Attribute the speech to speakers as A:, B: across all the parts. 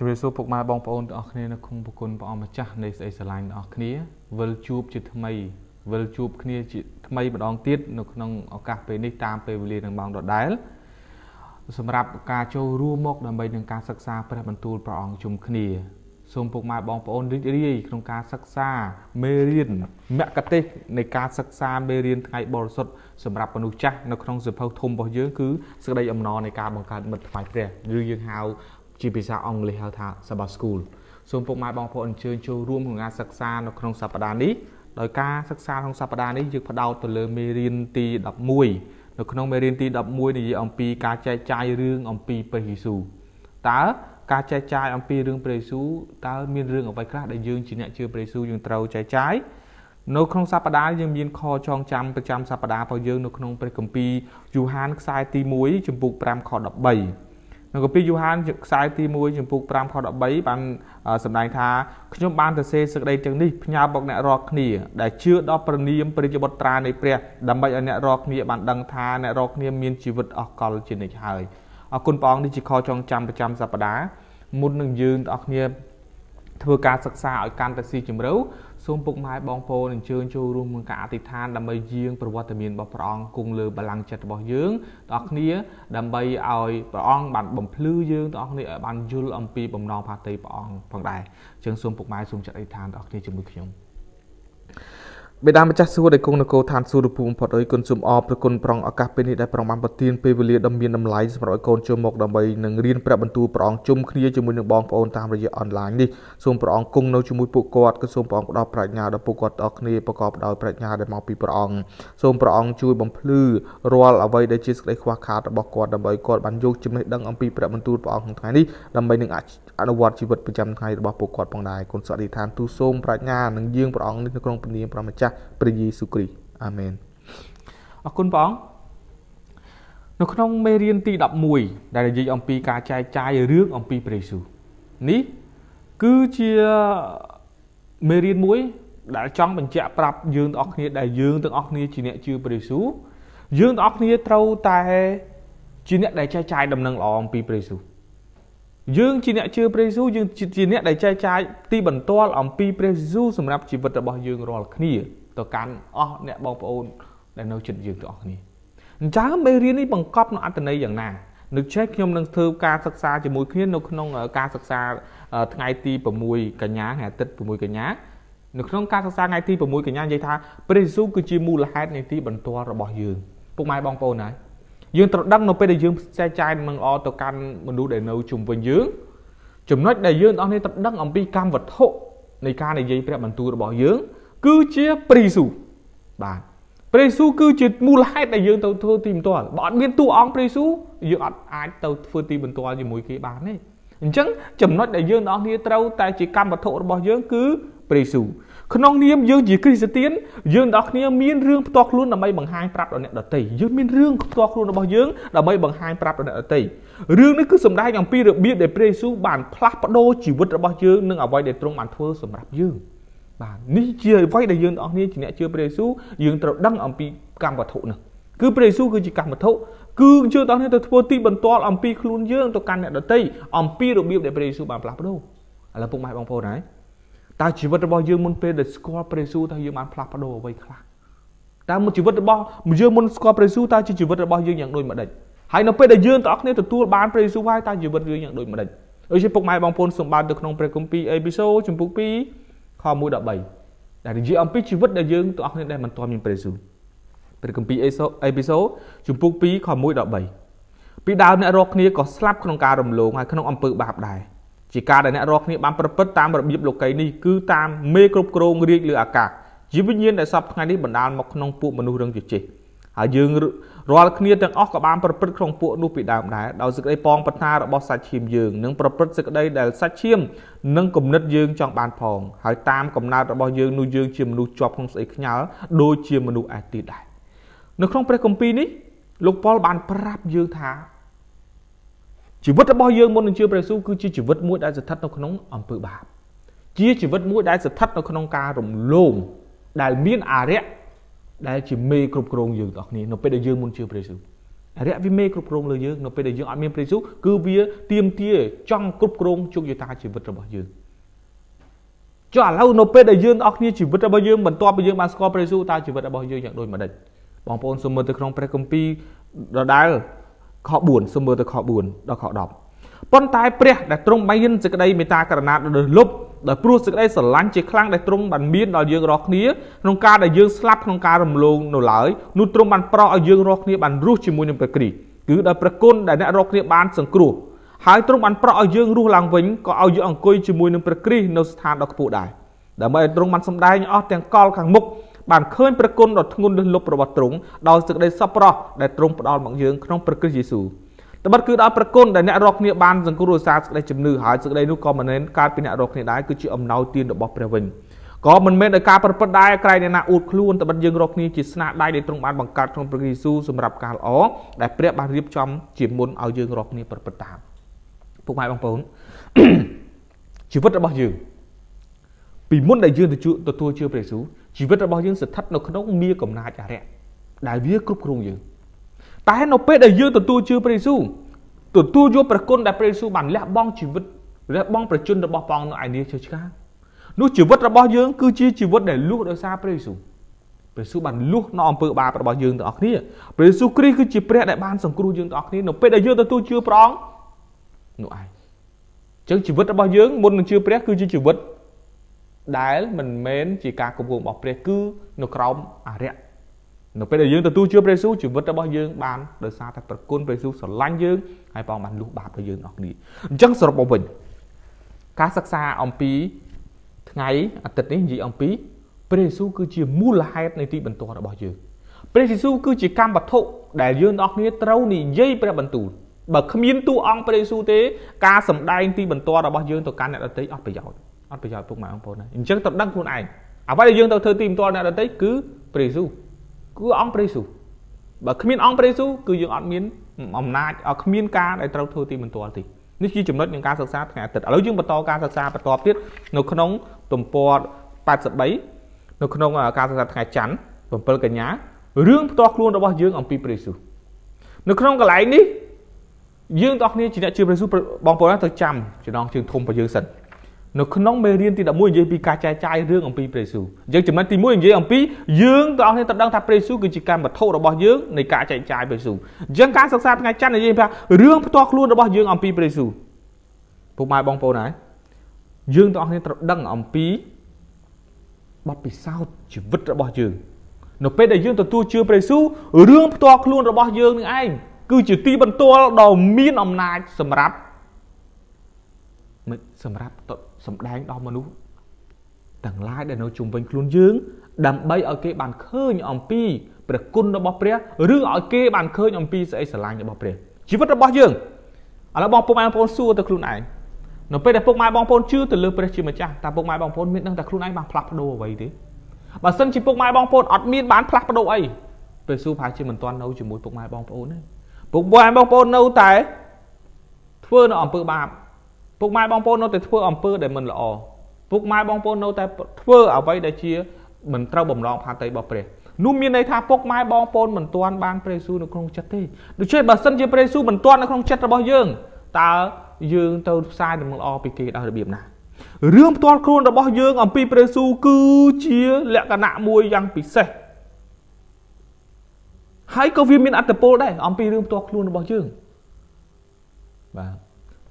A: ជំរាបសួរពុកម៉ែបងប្អូនទាំងអស់គ្នានៅក្នុងប្រគុណព្រះអង្គម្ចាស់នៃស្អីស្រឡាញ់ទាំងអស់គ្នាវិលជួបជាថ្មីវិលជួបគ្នាជាថ្មីម្ដងទៀតនៅក្នុងឱកាសពេលនេះតាមពេលវេលានឹងម៉ោងដដែលសម្រាប់ការចូលរួមមកដើម្បីនឹងការសិក្សាព្រះបន្ទូលព្រះអង្គជុំគ្នាសូមពុកម៉ែបងប្អូនរីករាយក្នុងការសិក្សាមេរៀនមគ្គទេសនៃការសិក្សាមេរៀនថ្ងៃបរិសុទ្ធសម្រាប់មនុស្សចាស់នៅក្នុងសិភៅធំរបស់យើងគឺសេចក្តីអំណរនៃការបង្កើតមិត្តថ្វាយព្រះឬយើងហៅ ជាភាសាអង់គ្លេសហៅថា Sabbath School សូមពុកម៉ែបងប្អូនអញ្ជើញចូលរួមក្នុងការសិក្សានៅក្នុងសប្តាហ៍នេះដោយការសិក្សាក្នុងសប្តាហ៍នេះយើងផ្ដោតទៅលើមេរៀនទី11នៅក្នុងមេរៀនទី11និយាយអំពីការចែកចាយរឿងអំពីព្រះយេស៊ូវតើការចែកចាយអំពីរឿងព្រះយេស៊ូវតើមានរឿងអ្វីខ្លះដែលយើងជាអ្នកជឿព្រះយេស៊ូវយើងត្រូវចែកចាយនៅក្នុងសប្តាហ៍យើងមានខចងចាំប្រចាំសប្តាហ៍របស់យើងនៅក្នុងព្រះគម្ពីរយូហានខ្សែទី1ចំពុក5ខ13 នៅកាពីយូហានខ្សែទី1ចំពុក5ខ13បានសម្ដែងថាខ្ញុំបានទៅសេសេចក្តីទាំងនេះផ្ញើមកអ្នករាល់គ្នាដែលជឿដល់ព្រះនាមព្រះជាបុត្រានៃព្រះដើម្បីឲ្យអ្នករាល់គ្នាបានដឹងថាអ្នករាល់គ្នាមានជីវិតអស់កលជានិច្ចហើយអរគុណព្រះអង្គនេះជាខចងចាំប្រចាំសប្តាហ៍មុននឹងយើងទាំងអស់គ្នាធ្វើការសិក្សាឲ្យកាន់តែស៊ីជម្រៅ សូមពុកម៉ែបងប្អូនអញ្ជើញចូលរួមក្នុងការអធិដ្ឋានដើម្បីយាងប្រវត្តិមានរបស់ព្រះអង្គគង់លើបល្ល័ង្កចិត្តរបស់យើងទាំងអស់គ្នាដើម្បីឲ្យព្រះអង្គបានបំភ្លឺយើងទាំងអស់គ្នាឲ្យបានយល់អំពីបំណងផាតីព្រះអង្គផងដែរអញ្ចឹងសូមពុកម៉ែសូមចាត់អធិដ្ឋានទាំងអស់គ្នាជាមួយខ្ញុំ បេតាម្ចាស់សួគ៌ដែលគង់នៅគោឋានសួគ៌រូបបំផុតអើយគុណសូមអរព្រគុណប្រងឱកាសពេលនេះដែលប្រងបានប្រទានពេលវេលាដ៏មានតម្លៃសម្រាប់ឲ្យកូនចូលមកដើម្បីនឹងរៀនព្រះបន្ទូលព្រះអង្គជុំគ្នាជាមួយនឹងបងប្អូនតាមរយៈអនឡាញនេះសូមព្រះអង្គគង់នៅជាមួយពួកគាត់ក៏សូមព្រះអង្គផ្ដល់ប្រាជ្ញាដល់ពួកគាត់ទាំងអស់គ្នាប្រកបដោយប្រាជ្ញាដែលមកពីព្រះអង្គសូមព្រះអង្គជួយបំភ្លឺរាល់អ្វីដែលជាសេចក្តីខ្វះខាតរបស់គាត់ដើម្បីគាត់បានយកចំណេះដឹងអំពីព្រះបន្ទូលព្រះអង្គក្នុងថ្ងៃនេះដើម្បីនឹងអនុវត្តជីវិតប្រចាំថ្ងៃរបស់ពួកគាត់ផងដែរគុណសតិដ្ឋានទូសូមប្រាជ្ញានឹងយាងព្រះអង្គនេះនៅក្នុងព្រះនាមព្រះម្ចាស់ស់ព្រះយេស៊ូវគ្រីស្ទអាមែនអរគុណព្រះអង្គនៅក្នុងមេរៀនទី11ដែលនិយាយអំពីការចែកចាយរឿងអំពីព្រះយេស៊ូវនេះគឺជាមេរៀនមួយដែលចង់បញ្ជាក់ប្រាប់យើងទាំងអស់គ្នាដែលយើងទាំងអស់គ្នាជាអ្នកជឿព្រះយេស៊ូវយើងទាំងអស់គ្នាត្រូវតែជាអ្នកដែលចែកចាយដំណឹងល្អអំពីព្រះយេស៊ូវយើងជាអ្នកជឿព្រះយេស៊ូវយើងជាអ្នកដែលចែកចាយទីបន្ទាល់អំពីព្រះយេស៊ូវសម្រាប់ជីវិតរបស់យើងរាល់គ្នា ទៅកាន់អស់អ្នកបងប្អូនដែលនៅជិតយើងទាំងអស់គ្នាអញ្ចឹងមេរៀននេះបង្កប់នៅអត្ថន័យយ៉ាងណានៅចេះខ្ញុំនឹងធ្វើការសិក្សាជាមួយគ្នានៅក្នុងការសិក្សាថ្ងៃទី6កញ្ញាថ្ងៃអាទិត្យ6កញ្ញានៅក្នុងការសិក្សាថ្ងៃទី6កញ្ញានិយាយថាព្រះយេស៊ូវគឺជាមូលហេតុនៃទីបន្ទាល់របស់យើងពុកម៉ែបងប្អូនហើយយើងត្រូវដឹងនៅពេលដែលយើងចែកចាយនឹងល្អទៅកាន់មនុស្សដែលនៅជុំវិញយើងចំណុចដែលយើងអស់នេះត្រូវដឹងអំពីកម្មវត្ថុនៃការនិយាយព្រះបន្ទូលរបស់យើង គឺជាព្រះយេស៊ូវបាទព្រះយេស៊ូវគឺជាមូលហេតុដែលយើងទៅធ្វើទីបន្ទាល់បើអត់មានតួអង្គព្រះយេស៊ូវយើងអត់អាចទៅធ្វើទីបន្ទាល់ជាមួយគេបានទេអញ្ចឹងចំណុចដែលយើងទាំងអស់គ្នាត្រូវតែជាកម្មវត្ថុរបស់យើងគឺព្រះយេស៊ូវក្នុងនាមយើងជាគ្រីស្ទានយើងទាំងអស់គ្នាមានរឿងផ្ទាល់ខ្លួនដើម្បីបង្ហាញប្រាប់ដល់អ្នកដទៃយើងមានរឿងផ្ទាល់ខ្លួនរបស់យើងដើម្បីបង្ហាញប្រាប់ដល់អ្នកដទៃរឿងនេះគឺសំដែងអំពីរបៀបដែលព្រះយេស៊ូវបានផ្លាស់ប្ដូរជីវិតរបស់យើងនិងអ្វីដែលទ្រង់បានធ្វើសម្រាប់យើង បាទនេះជាអ្វីដែលយើងទាំងអស់គ្នាជាអ្នកជឿព្រះយេស៊ូវយើងត្រូវដឹងអំពីកម្មវត្ថុនេះគឺព្រះយេស៊ូវគឺជាកម្មវត្ថុគឺយើងទាំងអស់គ្នាទៅធ្វើទីបន្ទាល់អំពីខ្លួនយើងទៅកាន់អ្នកដទៃអំពីរបៀបដែលព្រះយេស៊ូវបានផ្លាស់ប្ដូរឥឡូវពុកម៉ែបងប្អូនហើយតើជីវិតរបស់យើងមុនពេលដែលស្គាល់ព្រះយេស៊ូវតើយើងបានផ្លាស់ប្ដូរអ្វីខ្លះតើមុនជីវិតរបស់យើងមុនស្គាល់ព្រះយេស៊ូវតើជាជីវិតរបស់យើងយ៉ាងដូចម្ដេចហើយនៅពេលដែលយើងទាំងអស់គ្នាទទួលបានព្រះយេស៊ូវហើយតើជីវិតយើងយ៉ាងដូចម្ដេចដូចជាពុកម៉ែបងប្អូនសម្បត្តិទៅក្នុងព្រះគម្ពីរអេពីសូតចំពុក2 ខ1 13ដែលនិយាយអំពីជីវិតដែលយើងទាំងអស់គ្នាដែលមិនទាន់មានព្រះយេស៊ូវព្រះគម្ពីរអេសូអេពីសូជំពូក2ខ1 13ពីដើមអ្នករកគ្នាក៏ស្លាប់ក្នុងការរំលងហើយក្នុងអំពើបាបដែរជាការដែលអ្នករកគ្នាបានប្រព្រឹត្តតាមរបៀបលោកីនេះគឺតាមមេគ្រប់គ្រងរាជលើអាកាសជីវវិញ្ញាណដែលសពថ្ងៃនេះបណ្ដាលមកក្នុងពួកមនុស្សរឹងជជិះហើយយើង រាល់គ្នាទាំងអស់ក៏បានប្រព្រឹត្តក្នុងពួកនោះពីដើមដែរដោយសេចក្តីប៉ងប្រាថ្នារបស់សាច់ឈាមយើងនិងប្រព្រឹត្តសេចក្តីដែលសាច់ឈាមនិងគំនិតយើងចង់បានផងហើយតាមកំណើតរបស់យើងនោះយើងជាមនុស្សជាប់ក្នុងស្អីខ្ញាល់ដូចជាមនុស្សឯទៀតដែរនៅក្នុងព្រះគម្ពីរនេះលោកប៉ុលបានប្រាប់យើងថាជីវិតរបស់យើងមុននឹងជឿព្រះយេស៊ូវគឺជាជីវិតមួយដែលស្ថិតនៅក្នុងអំពើបាបជាជីវិតមួយដែលស្ថិតនៅក្នុងការរំលោភដែលមានអារក្ស ដែលជាមេគ្រប់គ្រងយើងទាំងគ្នានៅពេលដែលយើងមុនជឿព្រះយេស៊ូវអអរិយវិមេគ្រប់គ្រងលើយើងនៅពេលដែលយើងអត់មានព្រះយេស៊ូវគឺវាទៀមទាចង់គ្រប់គ្រងជោគយតាជីវិតរបស់យើងចុះឥឡូវនៅពេលដែលយើងអស់គ្នាជីវិតរបស់យើងបន្ទាប់ពីយើងបានស្គាល់ព្រះយេស៊ូវតើជីវិតរបស់យើងយ៉ាងដូចម្ដេចបងប្អូនសូមមើលទៅក្នុងព្រះគម្ពីរដដែលខ4សូមមើលទៅខ4ដល់ខ10ប៉ុន្តែព្រះដែលទ្រង់បានសេចក្តីមេត្តាករុណាដល់លុប ដោយព្រោះសេចក្តីស្រឡាញ់ជាខ្លាំងដែលទ្រង់បានមានដល់យើងរាល់គ្នាក្នុងការដែលយើងស្លាប់ក្នុងការរំលងនៅឡើយនោះទ្រង់បានប្រោសឲ្យយើងរាល់គ្នាបានរស់ជាមួយនឹងព្រះគ្រីស្ទគឺដោយព្រះគុណដែលអ្នករាល់គ្នាបានសង្គ្រោះហើយទ្រង់បានប្រោសឲ្យយើងរស់ឡើងវិញក៏ឲ្យយើងអង្គុយជាមួយនឹងព្រះគ្រីស្ទនៅស្ថានដ៏ខ្ពស់ដែរដើម្បីឲ្យទ្រង់បានសម្ដែងអស់ទាំងកលខាងមុខបានឃើញព្រះគុណដ៏ធ្ងន់លើសលប់របស់ទ្រង់ដោយសេចក្តីសប្បុរសដែលទ្រង់ផ្ដល់មកយើងក្នុងព្រះគ្រីស្ទយេស៊ូវ ត្បិតគឺដល់ប្រគុណដែលអ្នករកគ្នាបានសង្គ្រោះឧស្សាហ៍សេចក្តីជំនឿហើយសេចក្តីនោះក៏មិនមែនកើតពីអ្នករកគ្នាដែរគឺជាអំណោយទានរបស់ព្រះវិញក៏មិនមែនដោយការប្រព្រឹត្តដែរក្រែងអ្នកណាអួតខ្លួនត្បិតយើងរកគ្នាជាស្នាដៃដែលទ្រង់បានបង្កើតក្នុងព្រះយេស៊ូវសម្រាប់ការល្អដែលព្រះបានរៀបចំជាមុនឲ្យយើងរកគ្នាប្រព្រឹត្តតាមពុកម៉ែបងប្អូនជីវិតរបស់យើងពីមុនដែលយើងទទួលជឿព្រះយេស៊ូវជីវិតរបស់យើងស្ថិតនៅក្នុងមាកំណាចអរិយដែលវាគ្រប់គ្រងយើង តែនៅពេលដែលយើងទទួលជឿព្រះយេស៊ូវទទួលយកព្រះគុណដែលព្រះយេស៊ូវបានលះបង់ជីវិតលះបង់ប្រជញ្ញរបស់ព្រះអង្គនៅឯនេះជើឆ្កានោះជីវិតរបស់យើងគឺជាជីវិតដែលលុះដោយសារព្រះយេស៊ូវព្រះយេស៊ូវបានលុះនៅអំពើបាបរបស់យើងទាំងអស់គ្នាព្រះយេស៊ូវគ្រីស្ទគឺជាព្រះដែលបានសង្គ្រោះយើងទាំងអស់គ្នានៅពេលដែលយើងទទួលជឿព្រះអង្គនោះឯងចឹងជីវិតរបស់យើងមុននឹងជឿព្រះគឺជាជីវិតដែលមិនមែនជាការគំគងរបស់ព្រះគឺនៅក្រោមអរិយ នៅពេលដែលយើងទទួលជឿព្រះយេស៊ូវជីវិតរបស់យើងបានដោយសារតែប្រគុណព្រះយេស៊ូវស្រឡាញ់យើងហើយព្រះអង្គបានលុះបាបដល់យើងអស់គ្នាអញ្ចឹងសរុបមកវិញការសិក្សាអំពីថ្ងៃអាទិត្យនេះនិយាយអំពីព្រះយេស៊ូវគឺជាមូលហេតុនៃទីបន្ទាល់របស់យើងព្រះយេស៊ូវគឺជាកម្មវត្ថុដែលយើងទាំងអស់គ្នាត្រូវនិយាយព្រះបន្ទូលបើគ្មានតួអង្គព្រះយេស៊ូវទេការសម្ដែងទីបន្ទាល់របស់យើងទៅកាន់អ្នកដទៃអត់ប្រយោជន៍អត់ប្រយោជន៍ពុកម៉ែបងប្អូនណាអញ្ចឹងត្រូវដឹងខ្លួនឯងអ្វីដែលយើងត្រូវធ្វើទីបន្ទាល់អ្នកដទៃគឺព្រះយេស៊ូវ គឺអង្គព្រះយេស៊ូវបើគ្មានអង្គព្រះយេស៊ូវគឺយើងអត់មានអំណាចអត់គ្មានការដែលត្រូវធ្វើទីបន្ទាល់ទេនេះជាចំណុចនៃការសិក្សាថ្ងៃអាទិត្យឥឡូវយើងបន្តការសិក្សាបន្តទៀតនៅក្នុងទំព័រ83នៅក្នុងការសិក្សាថ្ងៃច័ន្ទ7កញ្ញារឿងផ្ទាល់ខ្លួនរបស់យើងអំពីព្រះយេស៊ូវនៅក្នុងកន្លែងនេះយើងទាំងគ្នាជាអ្នកជឿព្រះយេស៊ូវបងប្អូនត្រូវចាំចំណងជើងធំរបស់យើងសិន នៅក្នុងមេរៀនទី11និយាយពីការចែកចាយរឿងអំពីព្រះយេស៊ូវយើងចំណុចទី1និយាយអំពីយើងទាំងអស់គ្នាត្រូវដឹងថាព្រះយេស៊ូវគឺជាកម្មវត្ថុរបស់យើងនៃការចែកចាយព្រះយេស៊ូវអញ្ចឹងការសិក្សាថ្ងៃច័ន្ទនិយាយថារឿងផ្ទាល់ខ្លួនរបស់យើងអំពីព្រះយេស៊ូវពុកម៉ែបងប្អូនហើយយើងទាំងអស់គ្នាត្រូវដឹងអំពីបទពិសោធន៍ជីវិតរបស់យើងនៅពេលដែលយើងទទួលជឿព្រះយេស៊ូវរឿងផ្ទាល់ខ្លួនរបស់យើងនឹងឯងគឺជាទីបន្ទាល់ដ៏មានអំណាចសម្រាប់សម្រាប់ សម្ដែងដល់មនុស្សទាំងឡាយដែលនៅជុំវិញខ្លួនយើង ដើម្បីឲ្យគេបានឃើញអំពីព្រះគុណរបស់ព្រះឬឲ្យគេបានឃើញអំពីសេចក្តីស្រឡាញ់របស់ព្រះជីវិតរបស់យើងឥឡូវបងពុកម៉ែបងប្អូនសួរទៅខ្លួនឯងនៅពេលដែលពុកម៉ែបងប្អូនជឿទៅលើព្រះជាម្ចាស់តើពុកម៉ែបងប្អូនមានដឹងថាខ្លួនឯងបានផ្លាស់ប្ដូរអ្វីទេបើសិនជាពុកម៉ែបងប្អូនអត់មានបានផ្លាស់ប្ដូរអីព្រះស៊ូប្រហែលជាមិនទាន់នៅជាមួយពុកម៉ែបងប្អូនទេពុកម៉ែបងប្អូននៅតែធ្វើនៅអំពើបាប ពុកម៉ែបងប្អូននៅតែធ្វើអំពើដែលមិនល្អពុកម៉ែបងប្អូននៅតែធ្វើអ្វីដែលជាមិនត្រូវបំណងផាតីរបស់ព្រះនោះមានន័យថាពុកម៉ែបងប្អូនមិនទាន់បានព្រះយេស៊ូវនៅក្នុងចិត្តទេដូច្នេះបើសិនជាព្រះយេស៊ូវមិនទាន់នៅក្នុងចិត្តរបស់យើងតើយើងទៅផ្សាយដំណឹងល្អពីគេដោយរបៀបណារឿងផ្ទាល់ខ្លួនរបស់យើងអំពីព្រះយេស៊ូវគឺជាលក្ខណៈមួយយ៉ាងពិសេសហើយក៏វាមានអត្តពលដែរអំពីរឿងផ្ទាល់ខ្លួនរបស់យើងបាទ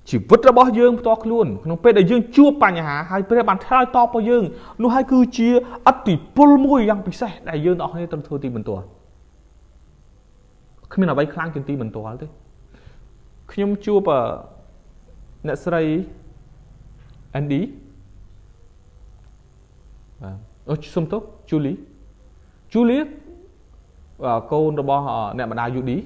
A: ជីវិតរបស់យើងផ្ទាល់ខ្លួនក្នុងពេលដែលយើងជួបបញ្ហាហើយព្រះបានឆ្លើយតបមកយើងនោះហើយគឺជាអតិពលមួយយ៉ាងពិសេសដែលយើងទាំងអស់គ្នាត្រូវធ្វើទីបន្ទាល់គ្មានអ្វីខ្លាំងជាងទីបន្ទាល់ទេខ្ញុំជួបអ្នកស្រី Andy បាទអូសុំទោស Julie Julie កូនរបស់អ្នកម្ដាយ Judy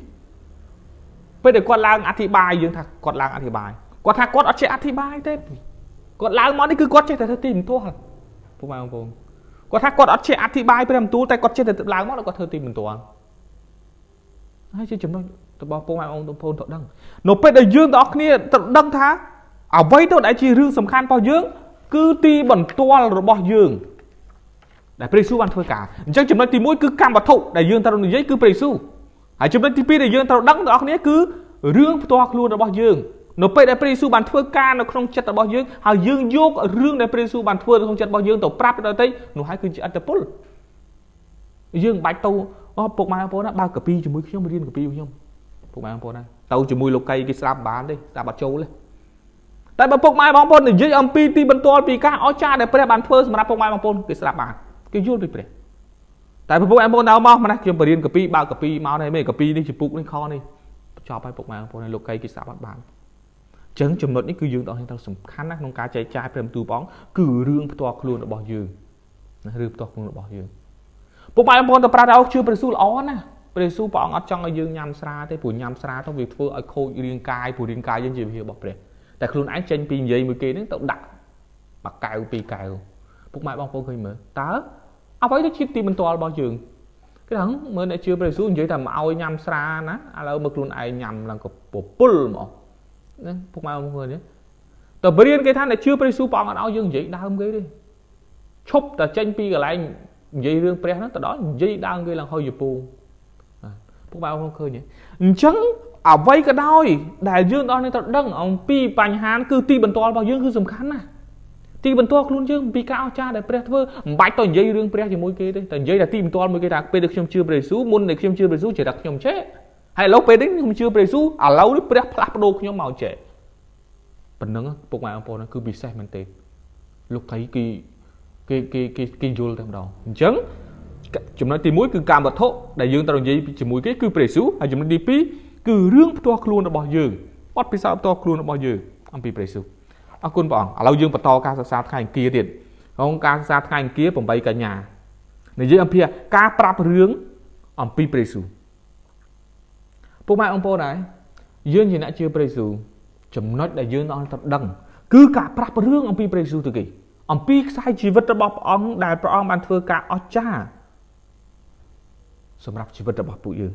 A: ពេលដែលគាត់ឡើងអធិប្បាយយើងថាគាត់ឡើងអធិប្បាយ គាត់ថាគាត់អត់ចេះអធិប្បាយទេគាត់ឡើងមកនេះគឺគាត់ចេះតែធ្វើទីបន្ទាល់ពុកម៉ែបងប្អូនគាត់ថាគាត់អត់ចេះអធិប្បាយព្រះបន្ទូលតែគាត់ចេះតែឡើងមកគាត់ធ្វើទីបន្ទាល់ហើយជាចំណុចរបស់ពុកម៉ែបងប្អូនត្រូវដឹងនៅពេលដែលយើងទាំងអស់គ្នាត្រូវដឹងថាអ្វីទៅដែលជារឿងសំខាន់របស់យើង គឺទីបន្ទាល់របស់យើងដែលព្រះយេស៊ូវបានធ្វើការអញ្ចឹងចំណុចទី1គឺកម្មវត្ថុដែលយើងត្រូវនិយាយគឺព្រះយេស៊ូវហើយចំណុចទី2ដែលយើងត្រូវដឹងទាំងអស់គ្នាគឺរឿងផ្ទាល់ខ្លួនរបស់យើង នៅពេលដែលព្រះយេស៊ូវបានធ្វើការនៅក្នុងចិត្តរបស់យើងហើយយើងយករឿងដែលព្រះយេស៊ូវបានធ្វើនៅក្នុងចិត្តរបស់យើងទៅប្រាប់ដល់ទៅនោះហើយគឺជាអត្តពលយើងមិនបាច់ទៅអូពុកម៉ែបងប្អូនណាបើកកាពីជាមួយខ្ញុំរៀនកាពីខ្ញុំពុកម៉ែបងប្អូនណាទៅជាមួយលោកីគេស្ដាប់បានទេស្ដាប់អត់ចូលទេតែបើពុកម៉ែបងប្អូននិយាយអំពីទីបន្ទាល់ពីការអស្ចារ្យដែលព្រះបានធ្វើសម្រាប់ពុកម៉ែបងប្អូនគេស្ដាប់បានគេយល់ពីព្រះតែពុកម៉ែបងប្អូនដល់មកម្លេះខ្ញុំបរៀនកាពីបើកកាពីមកនេះមេកាពីនេះជាពុកនេះខនេះចប់ហើយពុកម៉ែបងប្អូនលោកីគេស្ដាប់អត់បាន ចឹងចំណុចនេះគឺយើងបងប្អូនត្រូវសំខាន់ណាក្នុងការចែកចាយព្រមទូព្រះអង្គគឺរឿងផ្ទាល់ខ្លួនរបស់យើងណារឿងផ្ទាល់ខ្លួនរបស់យើងពុកម៉ែបងប្អូនទៅប្រាប់ថាអូជឿព្រះស៊ូល្អណាព្រះស៊ូព្រះអង្គអត់ចង់ឲ្យយើងញ៉ាំស្រាទេព្រោះញ៉ាំស្រាទៅវាធ្វើឲ្យខូចរាងកាយព្រោះរាងកាយយើងជាវិហាររបស់ព្រះតែខ្លួនឯងចេញពីនិយាយមួយគេហ្នឹងទៅដាក់បាកែវពីរកែវពុកម៉ែបងប្អូនឃើញមើលតើអ្វីទៅជាទីបន្ទាល់របស់យើងគេថាមើលអ្នកជឿព្រះស៊ូនិយាយថាមកឲ្យញ៉ាំស្រាណាឥឡូវមើលខ្លួនឯងញ៉ាំឡើងក៏ពពុលហ្មង ហ្នឹងពុកម៉ែបងប្អូននេះតើបរៀនគេថាអ្នកជឿព្រះយេស៊ូវព្រះអង្គអត់ឲ្យយើងនិយាយដើមគេទេឈប់តែចេញពីកន្លែងនិយាយរឿងព្រះហ្នឹងទៅដល់និយាយដើមគេឡើងហុយយពូពុកម៉ែបងប្អូនឃើញទេអញ្ចឹងអ្វីក៏ដោយដែលយើងដល់នេះត្រូវដឹងអំពីបញ្ហាគឺទីបន្ទាល់របស់យើងគឺសំខាន់ណាស់ទីបន្ទាល់ខ្លួនយើងអំពីការអស្ចារ្យដែលព្រះធ្វើមិនបាច់ទៅនិយាយរឿងព្រះជាមួយគេទេតែនិយាយតែទីបន្ទាល់មួយគេថាពេលដែលខ្ញុំជឿព្រះយេស៊ូវមុនដែលខ្ញុំជឿព្រះយេស៊ូវជាតែខ្ញុំចេះ ហើយឥឡូវពេលនេះខ្ញុំជឿព្រះយេស៊ូវឥឡូវនេះព្រះផ្លាស់ប្ដូរខ្ញុំមកចេះប៉ុណ្ណឹងពុកម៉ែបងប្អូនគឺពិសេសមែនទេលោកកៃគេគេគេគេគេយល់តែម្ដងអញ្ចឹងចំណុចទី1គឺកម្មវត្ថុដែលយើងត្រូវនិយាយជាមួយគេគឺព្រះយេស៊ូវហើយចំណុចទី2គឺរឿងផ្ទាល់ខ្លួនរបស់យើងបទពិសោធន៍ផ្ទាល់ខ្លួនរបស់យើងអំពីព្រះយេស៊ូវអរគុណព្រះអង្គឥឡូវយើងបន្តការសិក្សាថ្ងៃអង្គារទៀតក្នុងការសិក្សាថ្ងៃអង្គារ8កញ្ញានិយាយអំពីការប្រាប់រឿងអំពីព្រះយេស៊ូវ ពួកម៉ែបងប្អូនដែរយើងជាអ្នកជឿព្រះយេស៊ូវចំណុចដែលយើងអត់ទៅដឹងគឺការប្រាស់រឿងអំពីព្រះយេស៊ូវទៅគេអំពីខ្សែជីវិតរបស់ព្រះអង្គដែលព្រះអង្គបានធ្វើការអស្ចារ្យសម្រាប់ជីវិតរបស់ពួកយើង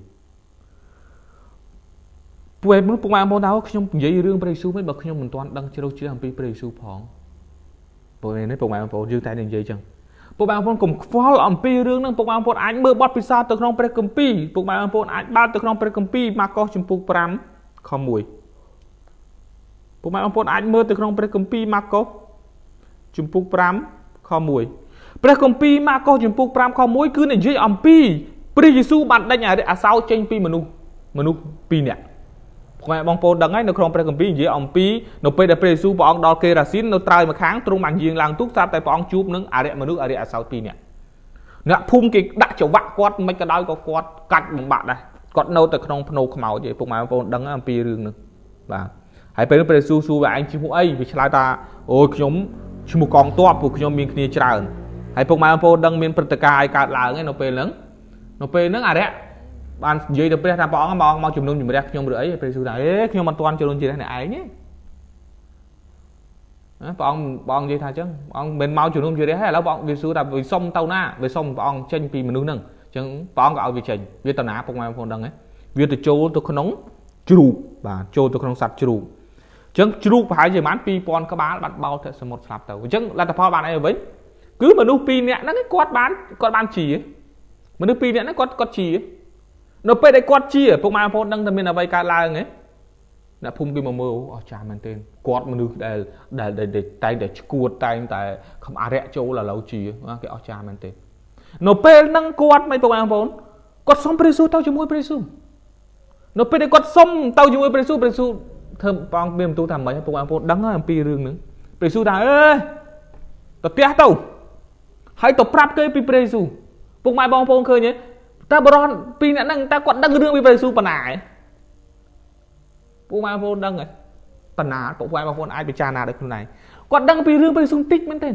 A: ពួកឯងមើលពួកម៉ែបងប្អូនដែរខ្ញុំនិយាយរឿងព្រះយេស៊ូវមិនបើខ្ញុំមិនទាន់ដឹងជ្រៅជ្រះអំពីព្រះយេស៊ូវផងពួកឯងនេះពួកម៉ែបងប្អូនយើងតែនិយាយចឹង ពុកម៉ែបងប្អូនកុំខ្វល់អំពីរឿងហ្នឹងពុកម៉ែបងប្អូនអាចមើលបទពិសោធន៍ទៅក្នុងព្រះគម្ពីរពុកម៉ែបងប្អូនអាចបើកទៅក្នុងព្រះគម្ពីរម៉ាកុសចំពុក5ខ1ពុកម៉ែបងប្អូនអាចមើលទៅក្នុងព្រះគម្ពីរម៉ាកុសចំពុក5ខ1ព្រះគម្ពីរម៉ាកុសចំពុក5ខ1គឺនិយាយអំពីព្រះយេស៊ូវបានដេញអាសោចេញពីមនុស្សមនុស្ស2នាក់ ខ្មែរបងប្អូនដឹងហើយនៅក្នុងព្រះគម្ពីរនិយាយអំពីនៅពេលដែលព្រះយេស៊ូវព្រះអង្គដល់កេរ៉ាស៊ីននៅត្រើយម្ខាងទ្រង់បានយាងឡើងទូកស្រាប់តែព្រះអង្គជួបនឹងអរិយមនុស្សអរិយអសោតពីរនាក់អ្នកភូមិគេដាក់ចង្វាក់គាត់មិនក៏ដោយក៏គាត់កាច់បំបាក់ដែរគាត់នៅតែក្នុងភ្នោខ្មោចឯពុកម៉ែបងប្អូនដឹងអំពីរឿងនេះបាទហើយពេលព្រះយេស៊ូវសួរว่าឯងឈ្មោះអីវាឆ្លើយថាអូយខ្ញុំឈ្មោះកងទ័ពពួកខ្ញុំមានគ្នាច្រើនហើយពុកម៉ែបងប្អូនដឹងមានព្រឹត្តិការណ៍ឲ្យកើតឡើងឯនៅពេលហ្នឹងនៅពេលហ្នឹងអរិយ បាននិយាយទៅព្រះថាព្រះអង្គព្រះអង្គមកជំនុំជម្រះខ្ញុំឬអីព្រះយេស៊ូវថាអេខ្ញុំមិនទាន់ជំនុំជម្រះអ្នកឯងទេព្រះអង្គព្រះអង្គនិយាយថាអញ្ចឹងព្រះអង្គមិនមកជំនុំជម្រះទេឥឡូវព្រះអង្គយេស៊ូវថាវាសុំទៅណាវាសុំព្រះអង្គចេញពីមនុស្សហ្នឹងអញ្ចឹងព្រះអង្គក៏ឲ្យវាចេញវាទៅណាពុកម៉ែបងប្អូនដឹងទេវាទៅចូលទៅក្នុងជ្រូកបាទចូលទៅក្នុងសត្វជ្រូកអញ្ចឹងជ្រូកប្រហែលជាប្រហែល2000ក្បាលបាត់បោលទៅសមុទ្រស្លាប់ទៅអញ្ចឹងលទ្ធផលបានអីវិញគឺមនុស្ស2នាក់ហ្នឹងគាត់បានគាត់បានជាមនុស្ស2នាក់ហ្នឹងគាត់គាត់ជា នៅពេលដែលគាត់ជាពុកម៉ែបងប្អូនដឹងថាមានអ្វីកើតឡើងទេអ្នកភូមិគេមកមើលអស់ចាមែនទេគាត់មនុស្សដែលដែលតែងតែឈួតតែងតែខំអរិយចូលឥឡូវជាគេអស់ចាមែនទេនៅពេលហ្នឹងគាត់មិនពុកម៉ែបងប្អូនគាត់សុំព្រះយេស៊ូវទៅជាមួយព្រះយេស៊ូវនៅពេលដែលគាត់សុំទៅជាមួយព្រះយេស៊ូវព្រះយេស៊ូវធ្វើព្រះអង្គមានបន្ទូលថាម៉េចពុកម៉ែបងប្អូនដឹងហើយអំពីរឿងហ្នឹងព្រះយេស៊ូវថាអើទៅផ្ទះទៅហើយទៅប្រាប់គេពីព្រះយេស៊ូវពុកម៉ែបងប្អូនឃើញទេ តើបរោះពីរអ្នកហ្នឹងតើគាត់ដឹងរឿងពីព្រះយេស៊ូវប៉ុណ្ណាពួកម៉ែបងប្អូនដឹងហ៎ប៉ុណ្ណាពួកម៉ែបងប្អូនអាចពិចារណាដោយខ្លួនឯងគាត់ដឹងពីរឿងព្រះយេស៊ូវតិចមែនទេ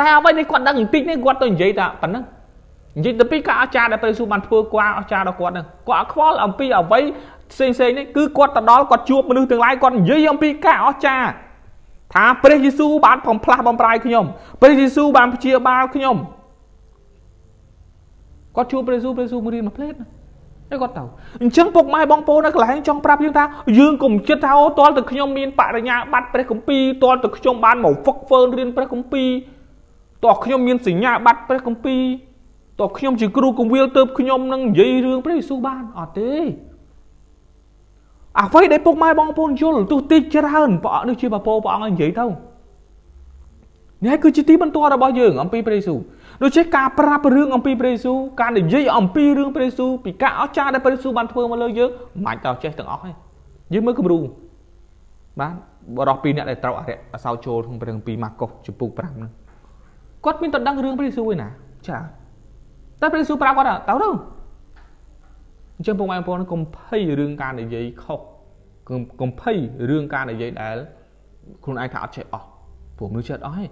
A: តែអ្វីនេះគាត់ដឹងបន្តិចនេះគាត់ទៅនិយាយតែប៉ុណ្ណឹងនិយាយទៅពីការអស្ចារ្យដែលព្រះយេស៊ូវបានធ្វើគាត់អស្ចារ្យដល់គាត់ហ្នឹងគាត់អត់ខ្វល់អំពីអ្វីផ្សេងផ្សេងនេះគឺគាត់ទៅដល់គាត់ជួបមនុស្សទាំងឡាយគាត់និយាយអំពីការអស្ចារ្យថាព្រះយេស៊ូវបានបំផ្លាស់បំប្រាយខ្ញុំព្រះយេស៊ូវបានព្យាបាលខ្ញុំ គាត់ជួបព្រះយេស៊ូវព្រះយេស៊ូវមករៀនមួយផ្លេតហើយគាត់ទៅអញ្ចឹងពុកម៉ែបងប្អូននៅកន្លែងចង់ប្រាប់យើងថាយើងកុំចិត្តថាអូតលតែខ្ញុំមានបរិញ្ញាបត្រព្រះគម្ពីរតលតែខ្ញុំបានមកហ្វឹកហ្វឺនរៀនព្រះគម្ពីរតោះខ្ញុំមានសញ្ញាបត្រព្រះគម្ពីរតើខ្ញុំជាគ្រូកងវិលទៅខ្ញុំនឹងនិយាយរឿងព្រះយេស៊ូវបានអត់ទេអ្វីដែលពុកម៉ែបងប្អូនយល់ទោះតិចច្រើនព្រះអង្គនេះជាបពោព្រះអង្គឲ្យនិយាយទៅនេះគឺជាទីបន្ទាល់របស់យើងអំពីព្រះយេស៊ូវ ដូច្នេះការប្រាប់រឿងអំពីព្រះយេស៊ូវការនិយាយអំពីរឿងព្រះយេស៊ូវពីការអស្ចារ្យដែលព្រះយេស៊ូវបានធ្វើមកលើយើងមិនបាច់តចេះទាំងអស់ទេយើងមើលគំរូបាទបរោះពីរអ្នកដែលត្រូវអរិយអសោចូលក្នុងព្រះពីម៉ាកុសចំពុក5ហ្នឹងគាត់មានតែដឹងរឿងព្រះយេស៊ូវឯណាចាតែព្រះយេស៊ូវប្រាប់គាត់ទៅទៅអញ្ចឹងពុកម៉ែបងប្អូនកុំភ័យរឿងការនិយាយខុសកុំភ័យរឿងការនិយាយដែលខ្លួនឯងថាអត់ចេះអស់ព្រោះមនុស្សចេះអស់ហេ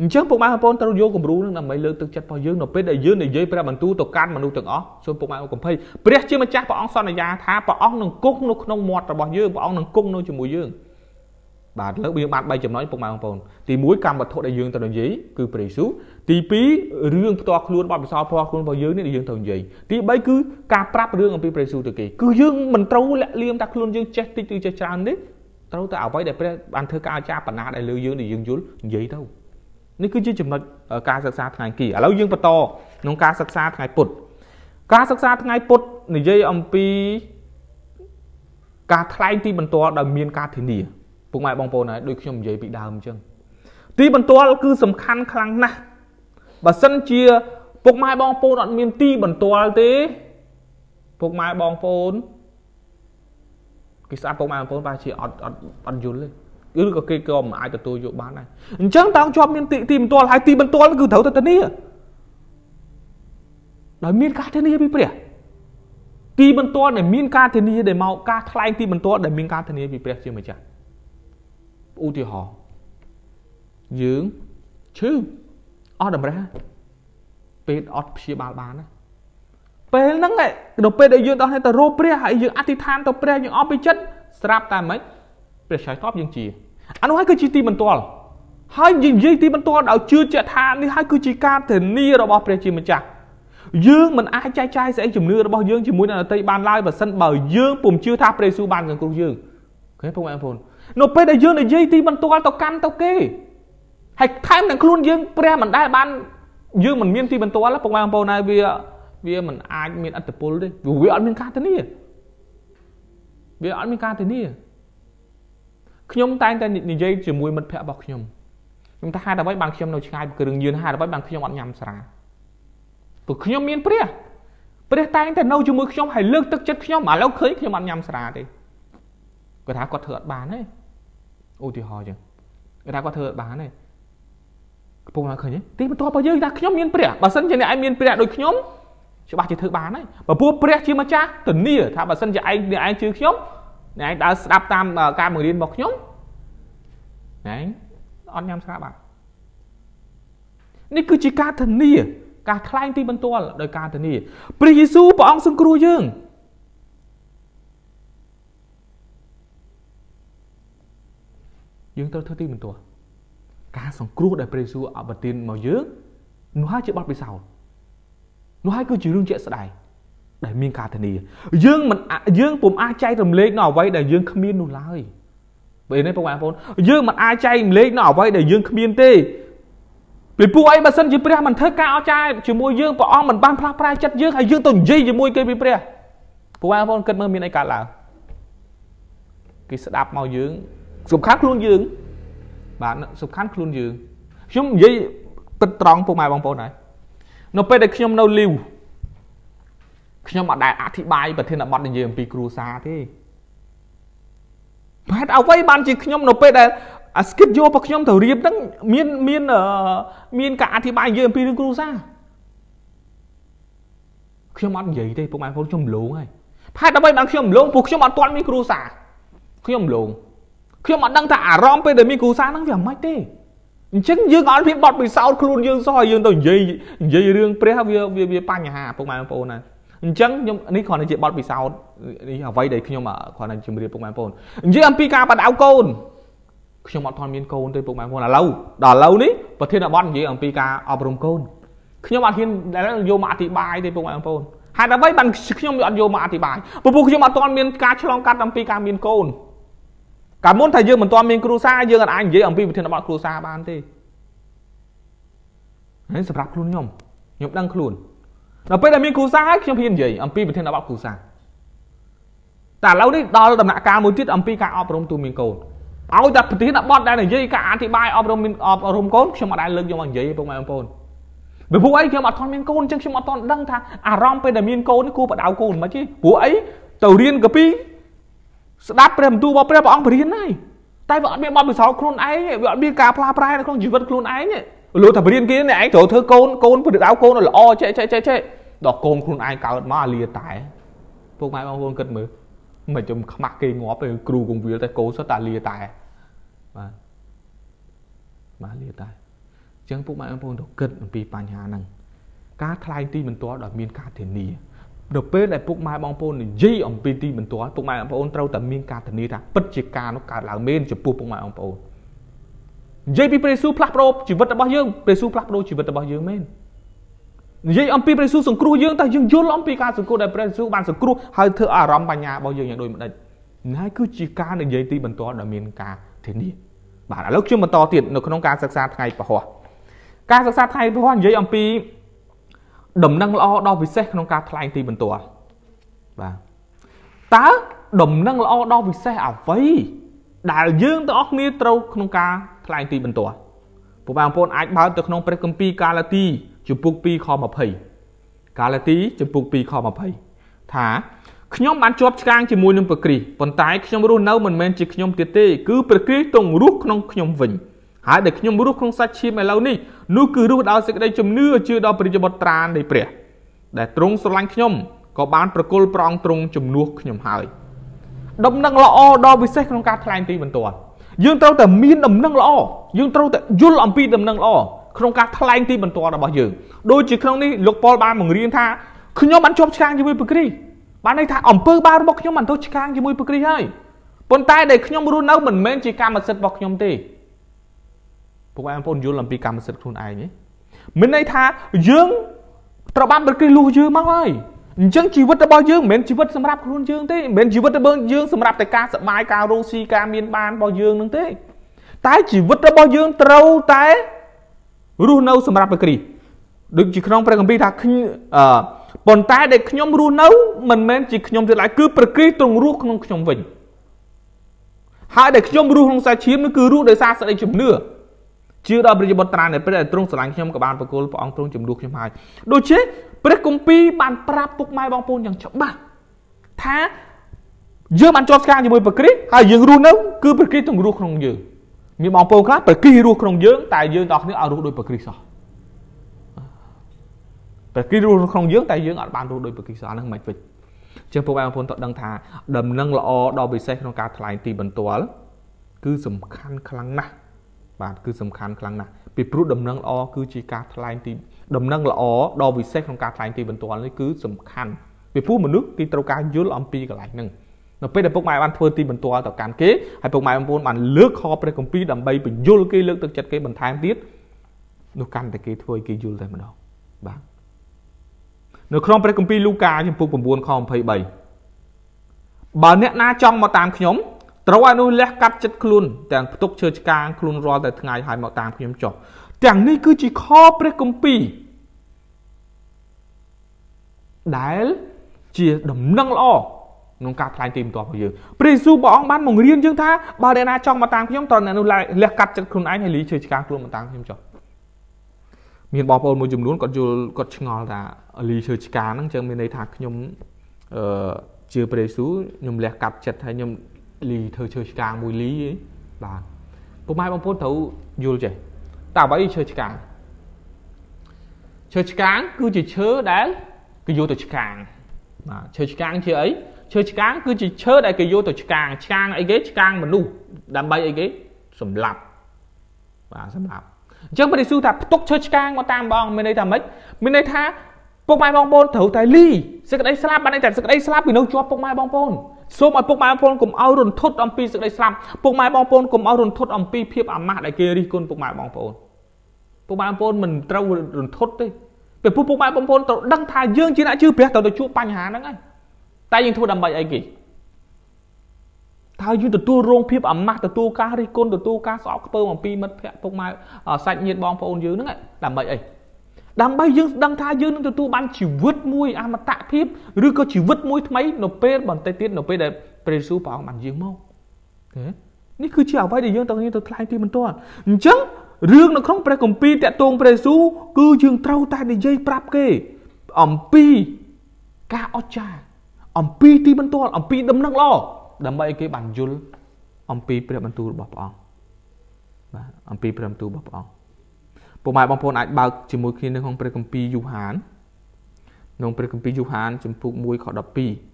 A: អញ្ចឹងពុកម៉ែបងប្អូនត្រូវយកគំរូនឹងដើម្បីលើកទឹកចិត្តរបស់យើងនៅពេលដែលយើងនិយាយព្រះបន្ទូលទៅកាន់មនុស្សទាំងអស់សូមពុកម៉ែកុំភ័យព្រះជាម្ចាស់ព្រះអង្គសន្យាថាព្រះអង្គនឹងគង់នៅក្នុងមាត់របស់យើងព្រះអង្គនឹងគង់នៅជាមួយយើងបាទលើកយើងបាន3ចំណុចពុកម៉ែបងប្អូនទី1កម្មវត្ថុដែលយើងត្រូវនិយាយគឺព្រះយេស៊ូវទី2រឿងផ្ទាល់ខ្លួនបទពិសោធន៍ផ្ទាល់ខ្លួនរបស់យើងនេះដែលយើងត្រូវនិយាយទី3គឺការប្រាប់រឿងអំពីព្រះយេស៊ូវទៅគេគឺយើងមិនត្រូវលាក់លៀមថាខ្លួនយើងចេះតិចឬចេះច្រើនទេត្រូវតែអ្វីដែលព្រះបានធ្វើការអាចារ្យបណ្ណាដែលលើយើងដែលយើងយល់និយាយទៅ នេះគឺជាចំណុចការសិក្សាថ្ងៃគីឥឡូវយើងបន្តក្នុងការសិក្សាថ្ងៃពុទ្ធការសិក្សាថ្ងៃពុទ្ធនិយាយអំពីការថ្លែងទីបន្ទាល់ដោយមានការធានាពុកម៉ែបងប្អូនហើយដូចខ្ញុំនិយាយពីដើមអញ្ចឹងទីបន្ទាល់គឺសំខាន់ខ្លាំងណាស់បើសិនជាពុកម៉ែបងប្អូនអត់មានទីបន្ទាល់ទេពុកម៉ែបងប្អូនគេស្អាតពុកម៉ែបងប្អូនបែរជាអត់អត់អត់យល់ទេ ឬក៏គេក៏មិនអាចទទួលយកបានដែរអញ្ចឹងតើជាប់មានទីទីបន្ទាល់ហើយទីបន្ទាល់គឺត្រូវតែធានាដោយមានការធានាពីព្រះទីបន្ទាល់ដែលមានការធានាដែលមកការថ្លែងទីបន្ទាល់ដែលមានការធានាពីព្រះជាម្ចាស់ឧទាហរណ៍យើងឈឺអស់តម្រះពេទ្យអត់ព្យាបាលបានណាពេលហ្នឹងនៅពេលដែលយើងដល់ទៅរកព្រះហើយយើងអធិដ្ឋានទៅព្រះយើងអស់ពីចិត្តស្រាប់តែមិន ព្រះឆ្លើយតបយើងជាអានោះហើយគឺជាទីបន្ទាល់ហើយនិយាយទីបន្ទាល់ឲ្យជឿជាក់ថានេះហើយគឺជាការធានារបស់ព្រះជាម្ចាស់យើងមិនអាចចែកចាយស្អីជំនឿរបស់យើងជាមួយនឹងអតីតបានឡើយបើសិនបើយើងពុំជឿថាព្រះយេស៊ូវបានសង្គ្រោះយើងឃើញពុកម៉ែបងប្អូននៅពេលដែលយើងនិយាយទីបន្ទាល់ទៅកាន់ទៅគេហើយថែមទាំងខ្លួនយើងព្រះមិនដែលបានយើងមិនមានទីបន្ទាល់ពុកម៉ែបងប្អូនហើយវាវាមិនអាចមានអត្តពលទេវាអត់មានការធានាវាអត់មានការធានា ខ្ញុំតែងតែនិយាយជាមួយមិត្តភ័ក្តិរបស់ខ្ញុំខ្ញុំថាហេតុអ្វីបានខ្ញុំនៅឆ្ងាយពីគ្រឿងញៀនហេតុអ្វីបានខ្ញុំអត់ញ៉ាំស្រាព្រោះខ្ញុំមានព្រះព្រះតែងតែនៅជាមួយខ្ញុំហើយលើកទឹកចិត្តខ្ញុំឥឡូវឃើញខ្ញុំអត់ញ៉ាំស្រាទេគាត់ថាគាត់ធ្វើអត់បានទេឧទាហរណ៍ចឹងគាត់ថាគាត់ធ្វើអត់បានទេកំពុងមកឃើញទេទីបន្ទាប់របស់យើងថាខ្ញុំមានព្រះបើសិនជាអ្នកឯងមានព្រះដូចខ្ញុំច្បាស់ជាធ្វើបានហើយបើពួកព្រះជាម្ចាស់ធានាថាបើសិនជាឯងអ្នកឯងជឿខ្ញុំ អ្នកឯងដើរស្ដាប់តាមការបង្រៀនរបស់ខ្ញុំអ្នកឯងអត់ញ៉ាំស្រាបាទនេះគឺជាការធានា ការថ្លែងទីបន្ទាល់ដោយការធានាព្រះយេស៊ូវព្រះអង្គសង្គ្រោះយើងយើងត្រូវធ្វើទីបន្ទាល់ការសង្គ្រោះដែលព្រះយេស៊ូវអបទានមកយើងនោះហើយជាបទពិសោធន៍នោះហើយគឺជារឿងជាក់ស្ដែង ដែលមានការធានាយើងមិនយើងពុំអាចចែករំលែកនៅអ្វីដែលយើងគ្មាននោះឡើយពេលនេះបងប្អូនយើងមិនអាចចែករំលែកនៅអ្វីដែលយើងគ្មានទេពីពួកអីបើសិនជាព្រះមិនធ្វើការអស្ចារ្យជាមួយយើងព្រះអង្គមិនបានផ្លាស់ប្រែចិត្តយើងហើយយើងទៅនិយាយជាមួយគេពីព្រះពួកបងប្អូនគិតមើលមានអីកើតឡើងគេស្ដាប់មកយើងសំខាន់ខ្លួនយើងបាទសំខាន់ខ្លួនយើងខ្ញុំនិយាយពិតត្រង់ពុកម៉ែបងប្អូនហើយនៅពេលដែលខ្ញុំនៅលីវ ខ្ញុំអត់ដែលអធិប្បាយប្រធានបទនិយាយអំពីគ្រួសារទេហេតុអ្វីបានជាខ្ញុំនៅពេលដែលអាស្គិតយករបស់ខ្ញុំទៅរៀបហ្នឹងមានមានមានការអធិប្បាយនិយាយអំពីរឿងគ្រួសារខ្ញុំអត់និយាយទេពុកម៉ែបងប្អូនខ្ញុំលងហើយហេតុអ្វីបានខ្ញុំលងពួកខ្ញុំអត់ទាន់មានគ្រួសារខ្ញុំលងខ្ញុំអត់ដឹងថាអារម្មណ៍ពេលដែលមានគ្រូសាហ្នឹងវាមិនទេអញ្ចឹងយើងអត់មានបទពិសោធន៍ខ្លួនយើងសោះយើងទៅនិយាយនិយាយរឿងព្រះវាវាវាបញ្ហាពុកម៉ែបងប្អូនណា អញ្ចឹងខ្ញុំនេះគ្រាន់តែជាបទពិសោធន៍នេះអ្វីដែលខ្ញុំគ្រាន់តែជម្រាបពុកម៉ែបងប្អូននិយាយអំពីការបដៅកូនខ្ញុំអត់ទាន់មានកូនទេពុកម៉ែបងប្អូនឥឡូវដល់ឥឡូវនេះប្រធានបទនិយាយអំពីការអប់រំកូនខ្ញុំអត់ហ៊ានដែលយកមកអធិប្បាយទេពុកម៉ែបងប្អូនហេតុអ្វីបានខ្ញុំអត់យកមកអធិប្បាយព្រោះខ្ញុំអត់ទាន់មានការឆ្លងកាត់អំពីការមានកូនកាលមុនថាយើងមិនទាន់មានគ្រួសារយើងអាចនិយាយអំពីប្រធានបទគ្រួសារបានទេនេះសម្រាប់ខ្លួនខ្ញុំខ្ញុំដឹងខ្លួន ដល់ពេលដែលមានគ្រួសារហើយខ្ញុំហ៊ាននិយាយអំពីប្រធានបទគ្រួសារតែឥឡូវនេះដល់ដំណាក់កាលមួយទៀតអំពីការអប់រំទូមានកូនឲ្យតែប្រធានបទដែលនិយាយការអធិប្បាយអប់រំមានអប់រំកូនខ្ញុំអត់ដែលលើកយកមកនិយាយពុកម៉ែបងប្អូនពីព្រោះអីខ្ញុំអត់ទាន់មានកូនអញ្ចឹងខ្ញុំអត់ទាន់ដឹងថាអារម្មណ៍ពេលដែលមានកូននេះគួរបដៅកូនមិនទេព្រោះអីទៅរៀនកពីស្ដាប់ព្រះបន្ទូលរបស់ព្រះព្រះអង្គបរៀនហើយតែវាអត់មានបទពិសោធន៍ខ្លួនឯងវាអត់មានការផ្លាស់ប្រែនៅក្នុងជីវិតខ្លួនឯង លោកថាបរៀនគេនេះឯងត្រូវធ្វើកូនកូនប្រដៅកូនល្អចេះចេះចេះចេះដល់កូនខ្លួនឯងកើតមកអាលាតែពុកម៉ែបងប្អូនគិតមើលមិនចំខ្មាស់គេងាប់ទេគ្រូគង្វាលតែកូនសុទ្ធតែលាតែបាទបាទលាតែអញ្ចឹងពុកម៉ែបងប្អូនទៅគិតអំពីបញ្ហាហ្នឹងការថ្លែងទីបន្ទាល់ដោយមានការធានាដល់ពេលដែលពុកម៉ែបងប្អូននិយាយអំពីទីបន្ទាល់ពុកម៉ែបងប្អូនត្រូវតែមានការធានាថាពិតជាការនោះកើតឡើងមែនចំពោះពុកម៉ែបងប្អូន និយាយពីព្រះយេស៊ូវផ្លាស់ប្ដូរជីវិតរបស់យើងព្រះយេស៊ូវផ្លាស់ប្ដូរជីវិតរបស់យើងមែននិយាយអំពីព្រះយេស៊ូវសង្គ្រោះយើងតែយើងយល់អំពីការសង្គ្រោះដែលព្រះយេស៊ូវបានសង្គ្រោះហើយធ្វើអារម្មណ៍បញ្ញារបស់យើងយ៉ាងដូចម្ដេចនេះគឺជាការនិយាយទីបន្ទាល់ដែលមានការធានាបាទឥឡូវខ្ញុំបន្តទៀតនៅក្នុងការសិក្សាថ្ងៃពហុការសិក្សាថ្ងៃពហុនិយាយអំពីដំណឹងល្អដ៏ពិសេសក្នុងការថ្លែងទីបន្ទាល់បាទតើដំណឹងល្អដ៏ពិសេសអ្វីដែលយើងទាំងអស់គ្នាត្រូវក្នុងការ ថ្លែងទីបន្ទាល់ពួកបងប្អូនអាចបើកទៅក្នុងព្រះគម្ពីរកាឡាទីជំពូក2ខ20កាឡាទីជំពូក2ខ20ថាខ្ញុំបានជាប់ឆ្កាងជាមួយនឹងព្រះគ្រីស្ទប៉ុន្តែខ្ញុំរស់នៅមិនមែនជាខ្ញុំទៀតទេគឺព្រះគ្រីស្ទទ្រង់រស់ក្នុងខ្ញុំវិញហើយដែលខ្ញុំរស់ក្នុងសាច់ឈាមឥឡូវនេះនោះគឺរស់ដោយសេចក្តីជំនឿជឿដល់ព្រះយបុត្រានៃព្រះ ដែលទ្រង់ស្រឡាញ់ខ្ញុំក៏បានប្រគល់ព្រះអង្គទ្រង់ជំនួសខ្ញុំហើយដំណឹងល្អដ៏ពិសេសក្នុងការថ្លែងទីបន្ទាល់ យើងត្រូវតែមានដំណឹងល្អយើងត្រូវតែយល់អំពីដំណឹងល្អក្នុងការថ្លែងទីបន្ទាល់របស់យើងដូចជាក្នុងនេះលោកប៉ុលបានបង្រៀនថាខ្ញុំបានជាប់ឆ្កាងជាមួយព្រះគ្រីស្ទបានន័យថាអំពើបាបរបស់ខ្ញុំបានទៅឆ្កាងជាមួយព្រះគ្រីស្ទហើយប៉ុន្តែដែលខ្ញុំរស់នៅមិនមែនជាកម្មសិទ្ធិរបស់ខ្ញុំទេពួកបងប្អូនយល់អំពីកម្មសិទ្ធិខ្លួនឯងទេមានន័យថាយើងត្រូវបានព្រះគ្រីស្ទលួសយើងមកហើយ អញ្ចឹងជីវិតរបស់យើងមិនមែនជីវិតសម្រាប់ខ្លួនយើងទេមិនមែនជីវិតរបស់យើងសម្រាប់តែការសប្បាយការរស់ស៊ីការមានបានរបស់យើងនឹងទេ តែជីវិតរបស់យើងត្រូវតែរស់នៅសម្រាប់ព្រះគ្រីស្ទដូចជាក្នុងព្រះគម្ពីរថាអឺប៉ុន្តែដែលខ្ញុំរស់នៅមិនមែនជាខ្ញុំទេឡើយគឺព្រះគ្រីស្ទទ្រង់រស់ក្នុងខ្ញុំវិញហើយដែលខ្ញុំរស់ក្នុងសាច់ឈាមនោះគឺរស់ដោយសារសេចក្តីជំនឿជឿដល់ព្រះយបុត្រានៃព្រះដែលទ្រង់ស្រឡាញ់ខ្ញុំក៏បានប្រគល់ព្រះអង្គទ្រង់ជំនួសខ្ញុំហើយដូច្នេះ ព្រះគម្ពីរបានប្រាប់ពុកម៉ែបងប្អូនយ៉ាងច្បាស់ថាយើងបានជាប់ឆ្កាងជាមួយព្រះគ្រីស្ទហើយយើងរស់នៅគឺព្រះគ្រីស្ទទ្រង់រស់ក្នុងយើងមានបងប្អូនខ្លះព្រះគ្រីស្ទរស់ក្នុងយើងតែយើងទាំងគ្នាឲ្យរស់ដោយព្រះគ្រីស្ទសោះព្រះគ្រីស្ទរស់ក្នុងយើងតែយើងអត់បានរស់ដោយព្រះគ្រីស្ទសោះហ្នឹងមិនវិញចឹងពុកបងប្អូនត្រូវដឹងថាដំណឹងល្អដ៏ពិសេសក្នុងការថ្លែងទីបន្ទាល់គឺសំខាន់ខ្លាំងណាស់បាទគឺសំខាន់ខ្លាំងណាស់ពីព្រោះដំណឹងល្អគឺជាការថ្លែងទី ដំណឹងល្អដ៏ពិសេសក្នុងការថ្លែងទីបន្ទាល់នេះគឺសំខាន់ពីព្រោះមនុស្សគេត្រូវការយល់អំពីកន្លែងហ្នឹងនៅពេលដែលពុកម៉ែបានធ្វើទីបន្ទាល់ទៅកាន់គេហើយពុកម៉ែបងប្អូនបានលើកខព្រះគម្ពីរដើម្បីបញ្យល់គេលើកទឹកចិត្តគេបន្ថែមទៀតនោះកាន់តែគេធ្វើឲ្យគេយល់តែម្ដងបាទនៅក្នុងព្រះគម្ពីរលូកាចំពុក9ខ23បើអ្នកណាចង់មកតាមខ្ញុំត្រូវឲ្យនោះលះកាត់ចិត្តខ្លួនទាំងផ្ទុកឈើឆ្កាងខ្លួនរាល់តែថ្ងៃហើយមកតាមខ្ញុំចុះ ទាំងនេះគឺជាខព្រះគម្ពីរដែលជាដំណឹងល្អក្នុងការថ្លែងទីបន្ទាប់របស់យើងព្រះយេស៊ូវព្រះអង្គបានបង្រៀនយើងថាបើអ្នកណាចង់មកតាមខ្ញុំតើអ្នកនោះលះកាត់ចិត្តខ្លួនឯងហើយលីជឿឆ្កាងខ្លួនមកតាមខ្ញុំចុះមានបងប្អូនមួយចំនួនគាត់យល់គាត់ឆ្ងល់ថាលីជឿឆ្កាងហ្នឹងចឹងមានន័យថាខ្ញុំអឺជឿព្រះយេស៊ូវខ្ញុំលះកាត់ចិត្តហើយខ្ញុំលីធ្វើឈើឆ្កាងមួយលីបាទពុកម៉ែបងប្អូនត្រូវយល់ចេះ តើអ្វីឈើឆ្កាងឈើឆ្កាងគឺជាឈើដែលគេយកទៅឆ្កាងបាទឈើឆ្កាងជាអីឈើឆ្កាងគឺជាឈើដែលគេយកទៅឆ្កាងឆ្កាងអីគេឆ្កាងមនុស្សដើម្បីអីគេសម្លាប់បាទសម្លាប់អញ្ចឹងព្រះយេស៊ូវថាផ្ទុកឈើឆ្កាងមកតាមបងមានន័យថាម៉េចមានន័យថាពុកម៉ែបងប្អូនត្រូវតែលីសេចក្តីស្លាប់បានតែសេចក្តីស្លាប់ពីនៅជាប់ពុកម៉ែបងប្អូនសូមឲ្យពុកម៉ែបងប្អូនកុំឲ្យរន្ធត់អំពីសេចក្តីស្លាប់ពុកម៉ែបងប្អូនកុំឲ្យរន្ធត់អំពីភាពអាម៉ាស់ដែលគេរិះគន់ពុកម៉ែបងប្អូន ពុកម៉ែបងប្អូនមិនត្រូវរន្ធត់ទេពេលពុកពុកម៉ែបងប្អូនត្រូវដឹងថាយើងជាអ្នកជឿព្រះត្រូវទៅជួបបញ្ហាហ្នឹងហើយតែយើងធ្វើដើម្បីអីគេតើយើងទទួលរងភាពអាម៉ាស់ទទួលការរិះគន់ទទួលការស្អប់ខ្ពើមអំពីមិត្តភ័ក្តិពុកម៉ែសាច់ញាតិបងប្អូនយើងហ្នឹងដើម្បីអីដើម្បីយើងដឹងថាយើងនឹងទទួលបានជីវិតមួយអមតៈភាពឬក៏ជីវិតមួយថ្មីនៅពេលបន្តិចទៀតនៅពេលដែលព្រះយេស៊ូវព្រះអង្គបានយាងមកនេះគឺជាអ្វីដែលយើងត្រូវទៅថ្លែងទីបន្ទាល់អញ្ចឹង រឿងនៅក្នុងព្រះគម្ពីរតាក់ទងព្រះយេស៊ូវគឺយើងត្រូវតែនិយាយប្រាប់គេ អំពីការអស្ចារ្យអំពីទីបន្ទាល់អំពីដំណឹងល្អដើម្បីឲ្យគេបានយល់អំពីព្រះបន្ទូលរបស់ព្រះអង្គបាទអំពីព្រះបន្ទូលរបស់ព្រះអង្គពុកម៉ែបងប្អូនអាចបើកជាមួយគ្នានៅក្នុងព្រះគម្ពីរយូហានក្នុងព្រះគម្ពីរយូហាន ចំពុក1ខ12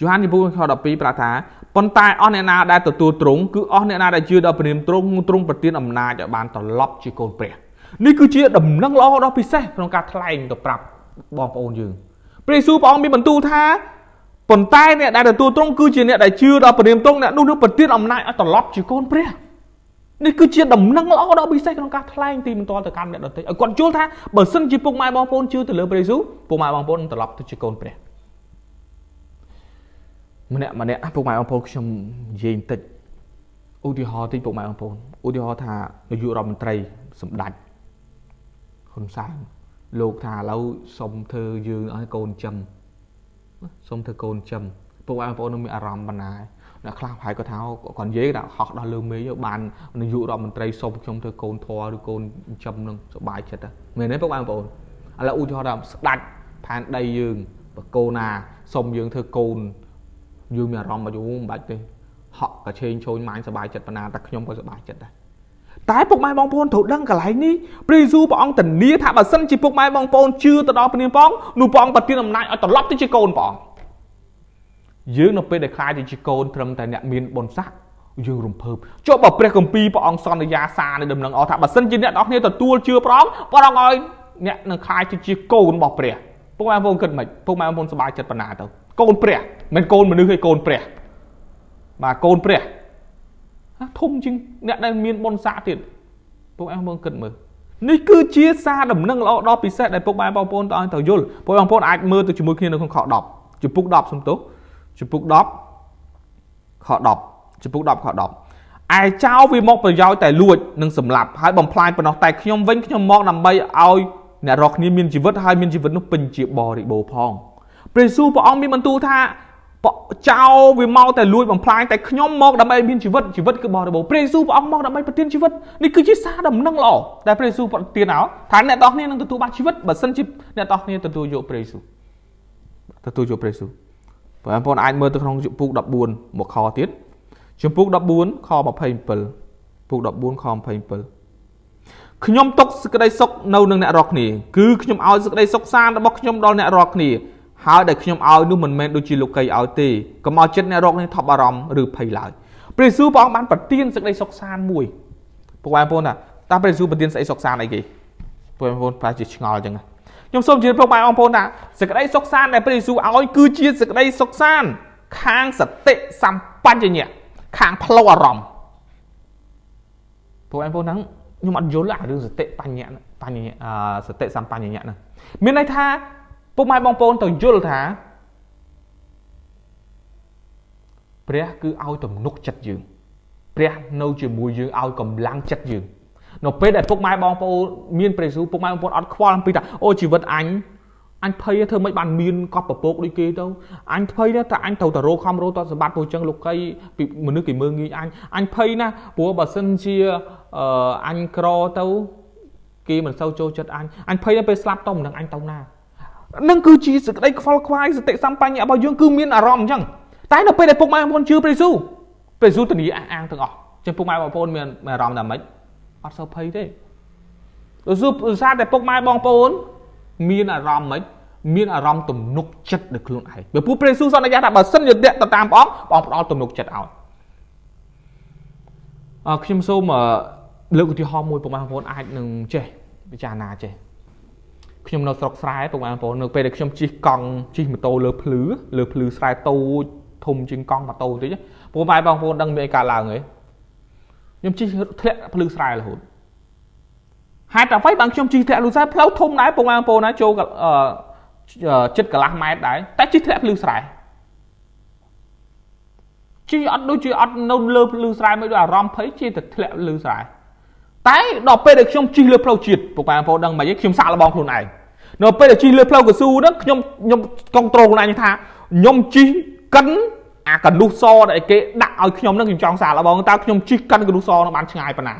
A: យូហានចំពុកខ12ប្រាប់ថាប៉ុន្តែអស់អ្នកណាដែលទទួលទ្រង់គឺអស់អ្នកណាដែលជឿដល់ព្រះនាមទ្រង់ទ្រង់ប្រទានអំណាចឲ្យបានត្រឡប់ជាកូនព្រះនេះគឺជាដំណឹងល្អដ៏ពិសេសក្នុងការថ្លែងទៅប្រាប់បងប្អូនយើងព្រះយេស៊ូវព្រះអង្គមានបន្ទូលថាប៉ុន្តែអ្នកដែលទទួលទ្រង់គឺជាអ្នកដែលជឿដល់ព្រះនាមទ្រង់អ្នកនោះនឹងប្រទានអំណាចឲ្យត្រឡប់ជាកូនព្រះនេះគឺជាដំណឹងល្អដ៏ពិសេសក្នុងការថ្លែងទីបន្ទាល់ទៅកាន់អ្នកដទៃឲ្យគាត់យល់ថាបើសិនជាពុកម៉ែបងប្អូនជឿទៅលើព្រះយេស៊ូវពុកម៉ែបងប្អូននឹងត្រឡប់ទៅជាកូនព្រះ ម្នាក់ម្នាក់ពុកម៉ែបងប្អូនខ្ញុំនិយាយបន្តិចឧទាហរណ៍តិចពុកម៉ែបងប្អូនឧទាហរណ៍ថានាយករដ្ឋមន្ត្រីសម្ដេចហ៊ុនសែនលោកថាឥឡូវសុំធ្វើយើងឲ្យកូនចិញ្ចឹមសុំធ្វើកូនចិញ្ចឹមពុកបងប្អូននឹងមានអារម្មណ៍បណ្ណាអ្នកខ្លះប្រហែលគាត់ថាគាត់និយាយថាហោះដល់លើមេឃបាននាយករដ្ឋមន្ត្រីសុំខ្ញុំធ្វើកូនធွာឬកូនចិញ្ចឹមនឹងសុបាយចិត្តមែនទេពុកបងប្អូនឥឡូវឧទាហរណ៍ថាស្ដាច់ផែនដីយើងបកូនណាសុំយើងធ្វើកូន យើងមានអារម្មណ៍មកយូរមិនបាច់ទេហក់កាឆេងឈោញម៉ាញសុបាយចិត្តប៉ុណ្ណាតែខ្ញុំក៏សុបាយចិត្តដែរតែពុកម៉ែបងប្អូនត្រូវដឹងកន្លែងនេះព្រះយេស៊ូវព្រះអង្គធានាថាបើសិនជាពុកម៉ែបងប្អូនជឿទៅដល់ព្រះនាមព្រះអង្គនោះព្រះអង្គប្រទានអំណាចឲ្យត្រឡប់ទៅជាកូនព្រះអង្គយើងនៅពេលដែលខ្លាចទៅជាកូនត្រឹមតែអ្នកមានបុណ្យស័ក្តិយើងរំភើបចុះបើព្រះគម្ពីរព្រះអង្គសន្យាសារនៅដំណឹងអស់ថាបើសិនជាអ្នកនរគ្នាទទួលជឿព្រះអង្គព្រះអង្គឲ្យអ្នកនឹងខ្លាចទៅជាកូនរបស់ព្រះពុកម៉ែបងប្អូនគិតមិនពុកម៉ែបងប្អូនសប្បាយចិត្តប៉ុណ្ណាទៅ កូនព្រះមិនកូនមនុស្សឯកូនព្រះបាទកូនព្រះធំជាងអ្នកដែលមានបុណ្យស័ក្តិទៀតពុកអែមើលគិតមើលនេះគឺជាសារដំណឹងល្អដ៏ពិសេសដែលពុកបែបបងប្អូនតើឲ្យទៅយល់ពុកបងប្អូនអាចមើលទៅជាមួយគ្នានៅក្នុងខ10ជំពូក10សំទោសជំពូក10ខ10ជំពូក10ខ10ឯចៅវាមកប្រយោជន៍តែលួចនិងសម្លាប់ហើយបំផ្លាញប៉ុណ្ណោះតែខ្ញុំវិញខ្ញុំមកដើម្បីឲ្យអ្នករកគ្នាមានជីវិតហើយមានជីវិតនោះពេញជាបរិបូរផង ព្រះយេស៊ូវព្រះអង្គមានបន្ទូលថាចោលវាមកតែលួចបំផ្លាញតែខ្ញុំមកដើម្បីមានជីវិតជីវិតគឺបរិបូរណ៍ព្រះយេស៊ូវព្រះអង្គមកដើម្បីប្រទានជីវិតនេះគឺជាសារដំណឹងល្អដែលព្រះយេស៊ូវប្រទានឲ្យថាអ្នកទាំងគ្នានឹងទទួលបានជីវិតបើសិនជាអ្នកទាំងគ្នាទទួលយកព្រះយេស៊ូវទទួលយកព្រះយេស៊ូវបងប្អូនអាចមើលទៅក្នុងជំពូក14មកខទៀតជំពូក14ខ27ពូក14ខ27ខ្ញុំຕົកសេចក្តីសុខនៅនឹងអ្នករាល់គ្នាគឺខ្ញុំឲ្យសេចក្តីសុខសាន្តរបស់ខ្ញុំដល់អ្នករាល់គ្នា ហើយដែលខ្ញុំឲ្យនោះមិនមែនដូចជាលោកីឲ្យទេកុំឲ្យចិត្តអ្នករកនេះថប់អារម្មណ៍ឬភ័យឡើយព្រះយេស៊ូវព្រះអង្គបានប្រទានសេចក្តីសុខសាន្តមួយពួកបងប្អូនថាតើព្រះយេស៊ូវប្រទានសេចក្តីសុខសាន្តអីគេពួកបងប្អូនប្រហែលជាឆ្ងល់អញ្ចឹងខ្ញុំសូមជម្រាបពួកបងប្អូនថាសេចក្តីសុខសាន្តដែលព្រះយេស៊ូវឲ្យគឺជាសេចក្តីសុខសាន្តខាងសតិសម្បញ្ញៈខាងផ្លូវអារម្មណ៍ពួកបងប្អូនហ្នឹងខ្ញុំអត់យល់អារឿងសតិបញ្ញៈបញ្ញៈសតិសម្បញ្ញៈហ្នឹងមានន័យថា ពុកម៉ែបងប្អូនទៅយល់ថាព្រះគឺឲ្យទំនុកចិត្តយើងព្រះនៅជាមួយយើងឲ្យកម្លាំងចិត្តយើងនៅពេលដែលពុកម៉ែបងប្អូនមានព្រះយេស៊ូវពុកម៉ែបងប្អូនអត់ខ្វល់អំពីថាអូជីវិតអញអញភ័យធ្វើមិនបានមានកប់ពពកដូចគេទៅអញភ័យណាតែអញត្រូវតែរកខំរកតសម្បត្តិពួកចឹងលោកីពីមនុស្សគេមើងងាយអញអញភ័យណាព្រោះបើសិនជាអញក្រទៅគេមិនសូវចូលចិត្តអញអញភ័យពេលស្លាប់ទៅមិនដឹងអញទៅណា នឹងគឺជាសេចក្តីខ្វល់ខ្វាយសតិសម្បញ្ញៈរបស់យើងគឺមានអារម្មណ៍អញ្ចឹងតែនៅពេលដែលពុកម៉ែបងប្អូនជឿព្រះយេស៊ូវព្រះយេស៊ូវធានាអះអាងទាំងអស់ចឹងពុកម៉ែបងប្អូនមានអារម្មណ៍ថាម៉េចអត់សូវភ័យទេដោយសារតែពុកម៉ែបងប្អូន មានអារម្មណ៍ម៉េចមានអារម្មណ៍ទំនុកចិត្តដល់ខ្លួនឯងបើពួកព្រះយេស៊ូវសន្យាថាបើសិនជាអ្នកទៅតាមព្រះអង្គព្រះអង្គផ្ដល់ទំនុកចិត្តឲ្យអឺខ្ញុំសូមលើកឧទាហរណ៍មួយពុកម៉ែបងប្អូនអាចនឹងចេះពិចារណាចេះ ខ្ញុំនៅស្រុកស្រែបងប្អូននៅពេលដែលខ្ញុំជិះកង់ជិះម៉ូតូលើភ្លឺលើភ្លឺស្រែតូចធំជាងកង់ម៉ូតូតិចព្រោះបែបបងប្អូនដឹងមានអីកើតឡើងហ៎ខ្ញុំជិះធ្លាក់ភ្លឺស្រែរហូតហេតុតែអ្វីបានខ្ញុំជិះធ្លាក់ភ្លឺស្រែផ្លូវធំដែរបងប្អូនណាចូលចិត្តកន្លះម៉ែត្រដែរតែជិះធ្លាក់ភ្លឺស្រែជិះអត់ដូចជាអត់នៅលើភ្លឺស្រែមិនដូចអារម្មណ៍ភ័យជិះតែធ្លាក់ភ្លឺស្រែ តែដល់ពេលដែលខ្ញុំជិះលើផ្លូវជាតិពុកម៉ែបងប្អូនដឹងមិនអីខ្ញុំសាក់លបងខ្លួនឯងនៅពេលដែលជិះលើផ្លូវកស៊ូហ្នឹងខ្ញុំខ្ញុំកងត្រូលខ្លួនឯងថាខ្ញុំជិះកិនអាកណ្ដុះសដែលគេដាក់ឲ្យខ្ញុំហ្នឹងខ្ញុំចង់សាកល្បងតើខ្ញុំជិះកិនកណ្ដុះសហ្នឹងបានឆ្ងាយប៉ុណ្ណា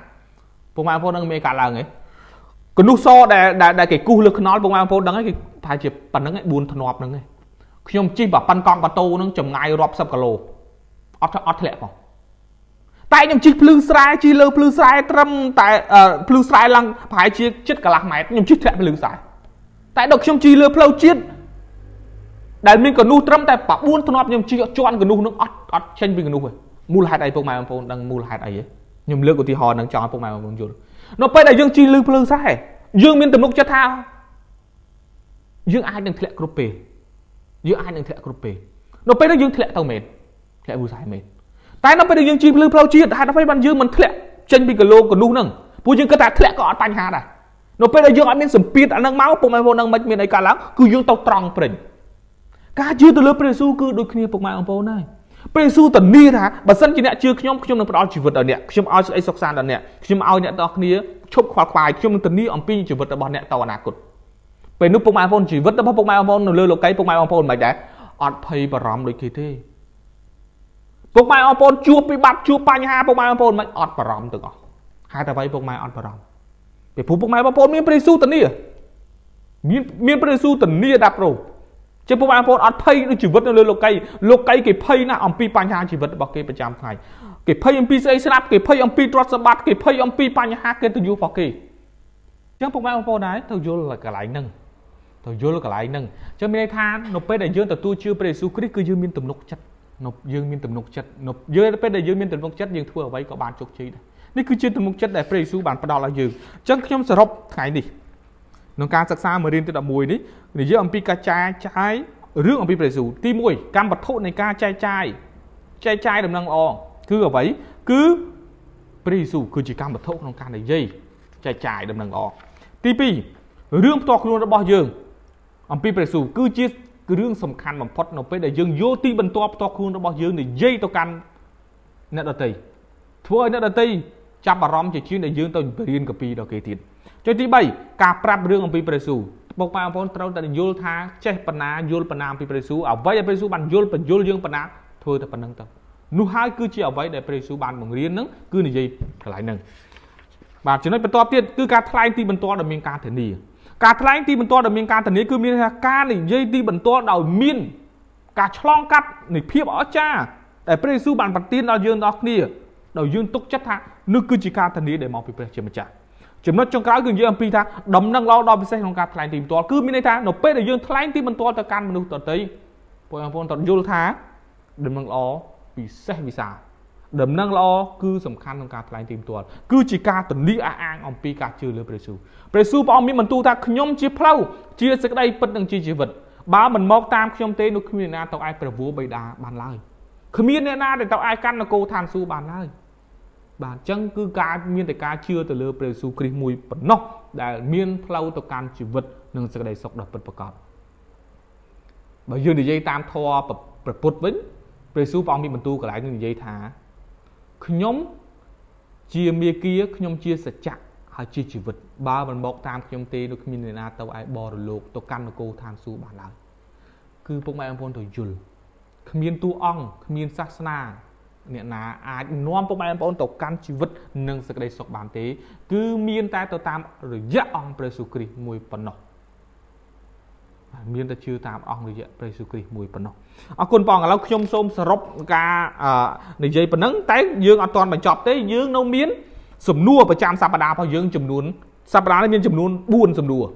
A: ពុកម៉ែបងប្អូននឹងមានកាត់ឡើងហ៎កណ្ដុះសដែលដែលគេគូសលើខ្នល់ពុកម៉ែបងប្អូនដឹងហើយគេប្រហែលជាប៉ុណ្្នឹងឯង4ធ្នាប់ហ្នឹងឯងខ្ញុំជិះបើប៉ិនកង់ម៉ូតូហ្នឹងចម្ងាយរាប់សិបគីឡូអត់អត់ធ្លាក់ផង តែខ្ញុំជិះភ្លឺស្រែជិះលើភ្លឺស្រែត្រឹមតែភ្លឺស្រែឡើងប្រហែលជាជិតកន្លះម៉ែត្រខ្ញុំជិះធ្លាក់ភ្លឺស្រែតែដល់ខ្ញុំជិះលើផ្លូវជាតិដែលមានកនុះត្រឹមតែ9ធ្នាប់ខ្ញុំជិះជន់កនុះនឹងអត់អត់ចេញពីកនុះទេមូលហេតុអីពុកម៉ែបងប្អូនដឹងមូលហេតុអីទេខ្ញុំលើកឧទាហរណ៍នឹងចង់ឲ្យពុកម៉ែបងប្អូនយល់នៅពេលដែលយើងជិះលើភ្លើងស្រែយើងមានទំនុកចិត្តថាយើងអាចនឹងធ្លាក់គ្រប់ពេលយើងអាចនឹងធ្លាក់គ្រប់ពេលនៅពេលនោះយើងធ្លាក់ទៅមែនធ្លាក់វូសាយមែន តែនៅពេលដែលយើងជិះភ្លើងផ្លូវជាតិហេតុអ្វីបានយើងមិនធ្លាក់ចេញពីគីឡូកនុះហ្នឹងព្រោះយើងគិតថាធ្លាក់ក៏អត់បញ្ហាដែរនៅពេលដែលយើងអត់មានសម្ពាធអានឹងមកពុកម៉ែបងប្អូននឹងមិនមានអីកើតឡើងគឺយើងទៅត្រង់ព្រិញការជឿទៅលើព្រះយេស៊ូវគឺដូចគ្នាពុកម៉ែបងប្អូនហើយព្រះយេស៊ូវធានាថាបើសិនជាអ្នកជឿខ្ញុំខ្ញុំនឹងផ្ដល់ជីវិតដល់អ្នកខ្ញុំឲ្យសេចក្តីសុខសាន្តដល់អ្នកខ្ញុំឲ្យអ្នកទាំងគ្នាឈប់ខ្វល់ខ្វាយខ្ញុំនឹងធានាអំពីជីវិតរបស់អ្នកទៅអនាគតពេលនោះពុកម៉ែបងប្អូនជីវិតរបស់ពុកម៉ែបងប្អូននៅលើលោកីពុកម៉ែបងប្អូនមិនដែរអត់ភ័យបារម្ភដូចគេទេ ពុកម៉ែបងប្អូនជួបពីបាត់ជួបបញ្ហាពុកម៉ែបងប្អូនមិនអត់បារម្ភទាំងអស់ហេតុអ្វីពុកម៉ែអត់បារម្ភពីព្រោះពុកម៉ែបងប្អូនមានព្រះយេស៊ូវធានាមានមានព្រះយេស៊ូវធានាដាប់រោជាពុកបងប្អូនអត់ភ័យនឹងជីវិតនៅលើលោកីលោកីគេភ័យណាស់អំពីបញ្ហាជីវិតរបស់គេប្រចាំថ្ងៃគេភ័យអំពីស្អីស្រាប់គេភ័យអំពីទ្រព្យសម្បត្តិគេភ័យអំពីបញ្ហាកិត្តិយសរបស់គេអញ្ចឹងពុកបងប្អូនដែរទៅយល់កន្លែងហ្នឹងទៅយល់កន្លែងហ្នឹងអញ្ចឹងមានន័យថានៅពេលដែលយើងទទួលជឿព្រះយេស៊ូវគ្រីស្ទគឺយើងមានទំនុកចិត្ត នៅយើងមានទំនុកចិត្តនៅយើងពេលដែលយើងមានទំនុកចិត្តយើងធ្វើអ្វីក៏បានជោគជ័យដែរនេះគឺជាទំនុកចិត្តដែលព្រះយេស៊ូវបានផ្ដល់ឲ្យយើងអញ្ចឹងខ្ញុំសរុបថ្ងៃនេះក្នុងការសិក្សាមួយរៀនទី11នេះនិយាយអំពីការចែកចាយរឿងអំពីព្រះយេស៊ូវទី1កម្មវត្ថុនៃការចែកចាយចែកចាយដំណឹងល្អគឺអ្វីគឺព្រះយេស៊ូវគឺជាកម្មវត្ថុក្នុងការនិយាយចែកចាយដំណឹងល្អទី2រឿងផ្ទាល់ខ្លួនរបស់យើងអំពីព្រះយេស៊ូវគឺជា រឿងសំខាន់បំផុតនៅពេលដែលយើងយកទីបន្ទាល់ផ្ទាល់ខ្លួនរបស់យើងនិយាយទៅកាន់អ្នកដទៃធ្វើឲ្យអ្នកដទៃចាប់អារម្មណ៍ជាជាងដែលយើងទៅរៀនកពីដល់គេទៀតចុចទី3ការប្រាប់រឿងអំពីព្រះយេស៊ូវបងប្អូនត្រូវតែយល់ថាចេះបណ្ណាយល់បណ្ណាអំពីព្រះយេស៊ូវអ្វីដែលព្រះយេស៊ូវបានយល់បញ្យល់យើងបណ្ណាធ្វើតែប៉ុណ្្នឹងទៅនោះហើយគឺជាអ្វីដែលព្រះយេស៊ូវបានបង្រៀននឹងគឺនិយាយកន្លែងហ្នឹងបាទចំណុចបន្ទាប់ទៀតគឺការថ្លែងទីបន្ទាល់ដែលមានការធានា ការថ្លែងទីបន្ទាល់ដែលមានការធានាគឺមានថាការនិយាយទីបន្ទាល់ដោយមានការឆ្លងកាត់នៃភាពអស្ចារ្យដែលព្រះយេស៊ូវបានប្រទានដល់យើងដល់គ្នាដោយយើងទុកចិត្តថានោះគឺជាការធានាដែលមកពីព្រះជាម្ចាស់ចំណុចចុងក្រោយគឺនិយាយអំពីថាដំណឹងល្អដ៏ពិសេសក្នុងការថ្លែងទីបន្ទាល់គឺមានន័យថានៅពេលដែលយើងថ្លែងទីបន្ទាល់ទៅកាន់មនុស្សដទៃបងប្អូនត្រូវយល់ថាដំណឹងល្អពិសេសវិសាល ដំណឹងល្អគឺសំខាន់ក្នុងការថ្លែងទីបន្ទាល់គឺជាការទនីអះអាងអំពីការជឿលើព្រះយេស៊ូវព្រះយេស៊ូវព្រះអង្គមានបន្ទូលថាខ្ញុំជាផ្លូវជាសេចក្តីពិតនិងជាជីវិតបើមិនមកតាមខ្ញុំទេនោះគ្មានអ្នកណាទៅឯព្រះវរបិតាបានឡើយគ្មានអ្នកណាដែលទៅឯកាន់នគរឋានសួគ៌បានឡើយបាទអញ្ចឹងគឺការមានតែការជឿទៅលើព្រះយេស៊ូវគ្រីស្ទមួយប៉ុណ្ណោះដែលមានផ្លូវទៅកាន់ជីវិតនិងសេចក្តីសុខដ៏ពិតប្រាកដបើយើងនិយាយតាមធម៌ព្រះពុទ្ធវិញព្រះយេស៊ូវព្រះអង្គមានបន្ទូលកន្លែងនេះនិយាយថា ខ្ញុំជាមេគាខ្ញុំជាសច្ចៈហើយជាជីវិតបើមិនមកតាមខ្ញុំទេនោះគ្មានអ្នកណាទៅឯបរលោកទៅកាន់នគរឋានសួគ៌បានឡើយគឺពុកម៉ែបងប្អូនទៅយល់គ្មានតួអង្គគ្មានសាសនាអ្នកណាអាចនាំពុកម៉ែបងប្អូនទៅកាន់ជីវិតនិងសេចក្តីសុខបានទេ គឺមានតែទៅតាមរយៈអង្គព្រះយេស៊ូវគ្រីស្ទមួយប៉ុណ្ណោះ មានតែជឿតាមអង្គរយៈព្រះយេស៊ូវគ្រីស្ទមួយប៉ុណ្ណោះអរគុណបងឥឡូវខ្ញុំសូមសរុបការនិយាយប៉ុណ្ណឹងតែយើងអត់ទាន់បញ្ចប់ទេយើងនៅមានសំណួរប្រចាំសប្តាហ៍របស់យើងចំនួនសប្តាហ៍នេះមានចំនួន4សំណួរ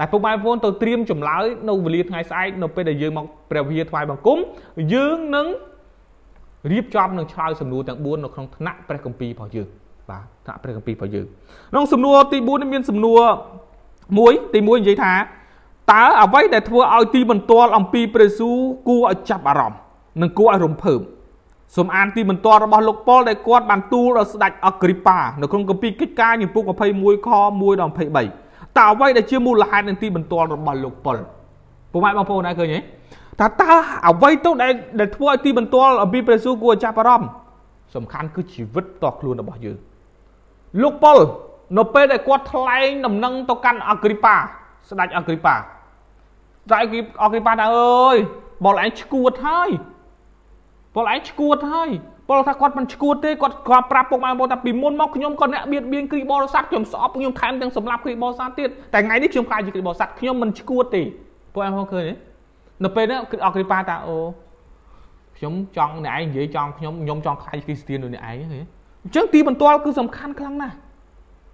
A: ដែលពុកម៉ែបងប្អូនទៅត្រៀមចម្លើយនៅវេលាថ្ងៃស្អែកនៅពេលដែលយើងមកព្រះវិហារថ្វាយបង្គំយើងនឹងរៀបចំនឹងឆ្លើយសំណួរទាំង4នៅក្នុងថ្នាក់ព្រះគម្ពីររបស់យើងបាទថ្នាក់ព្រះគម្ពីររបស់យើងក្នុងសំណួរទី4នេះមានសំណួរមួយទី1និយាយថា តើអ្វីដែលធ្វើឲ្យទីបន្ទាល់អំពីព្រះយេស៊ូវគួរឲ្យចាប់អារម្មណ៍និងគួរឲ្យរំភើបសូមអានទីបន្ទាល់របស់លោកប៉ុលដែលគាត់បានទូលដល់ស្ដេចអគ្រីប៉ានៅក្នុងគម្ពីរកិច្ចការជំពូក21ខ1ដល់23តើអ្វីដែលជាមូលហេតុនៃទីបន្ទាល់របស់លោកប៉ុលពុកម៉ែបងប្អូនដែរឃើញទេថាតើអ្វីទៅដែលដែលធ្វើឲ្យទីបន្ទាល់អំពីព្រះយេស៊ូវគួរចាប់អារម្មណ៍សំខាន់គឺជីវិតតខ្លួនរបស់យើងលោកប៉ុលនៅពេលដែលគាត់ថ្លែងដំណឹងទៅកាន់អគ្រីប៉ាស្ដេចអគ្រីប៉ាស្ដេចអគ្រីប៉ាថាអើយបុលឯងឈួតហើយបុលឯងឈួតហើយពលថាគាត់មិនឈួតទេគាត់គាត់ប្រាប់ពុកម៉ែបងថាពីមុនមកខ្ញុំក៏អ្នកបៀតបៀនគ្រីបរិស័ទខ្ញុំស្អប់ខ្ញុំថែមទាំងសម្លាប់គ្រីបរិស័ទទៀតតែថ្ងៃនេះខ្ញុំខ្លាចជាគ្រីបរិស័ទខ្ញុំមិនឈួតទេពួកឯងផងឃើញទេនៅពេលហ្នឹងអគ្រីប៉ាថាអូខ្ញុំចង់អ្នកឯងនិយាយចង់ខ្ញុំខ្ញុំចង់ខ្លាចគ្រីស្ទានដូចអ្នកឯងទេអញ្ចឹងទីបន្ទាល់គឺសំខាន់ខ្លាំងណាស់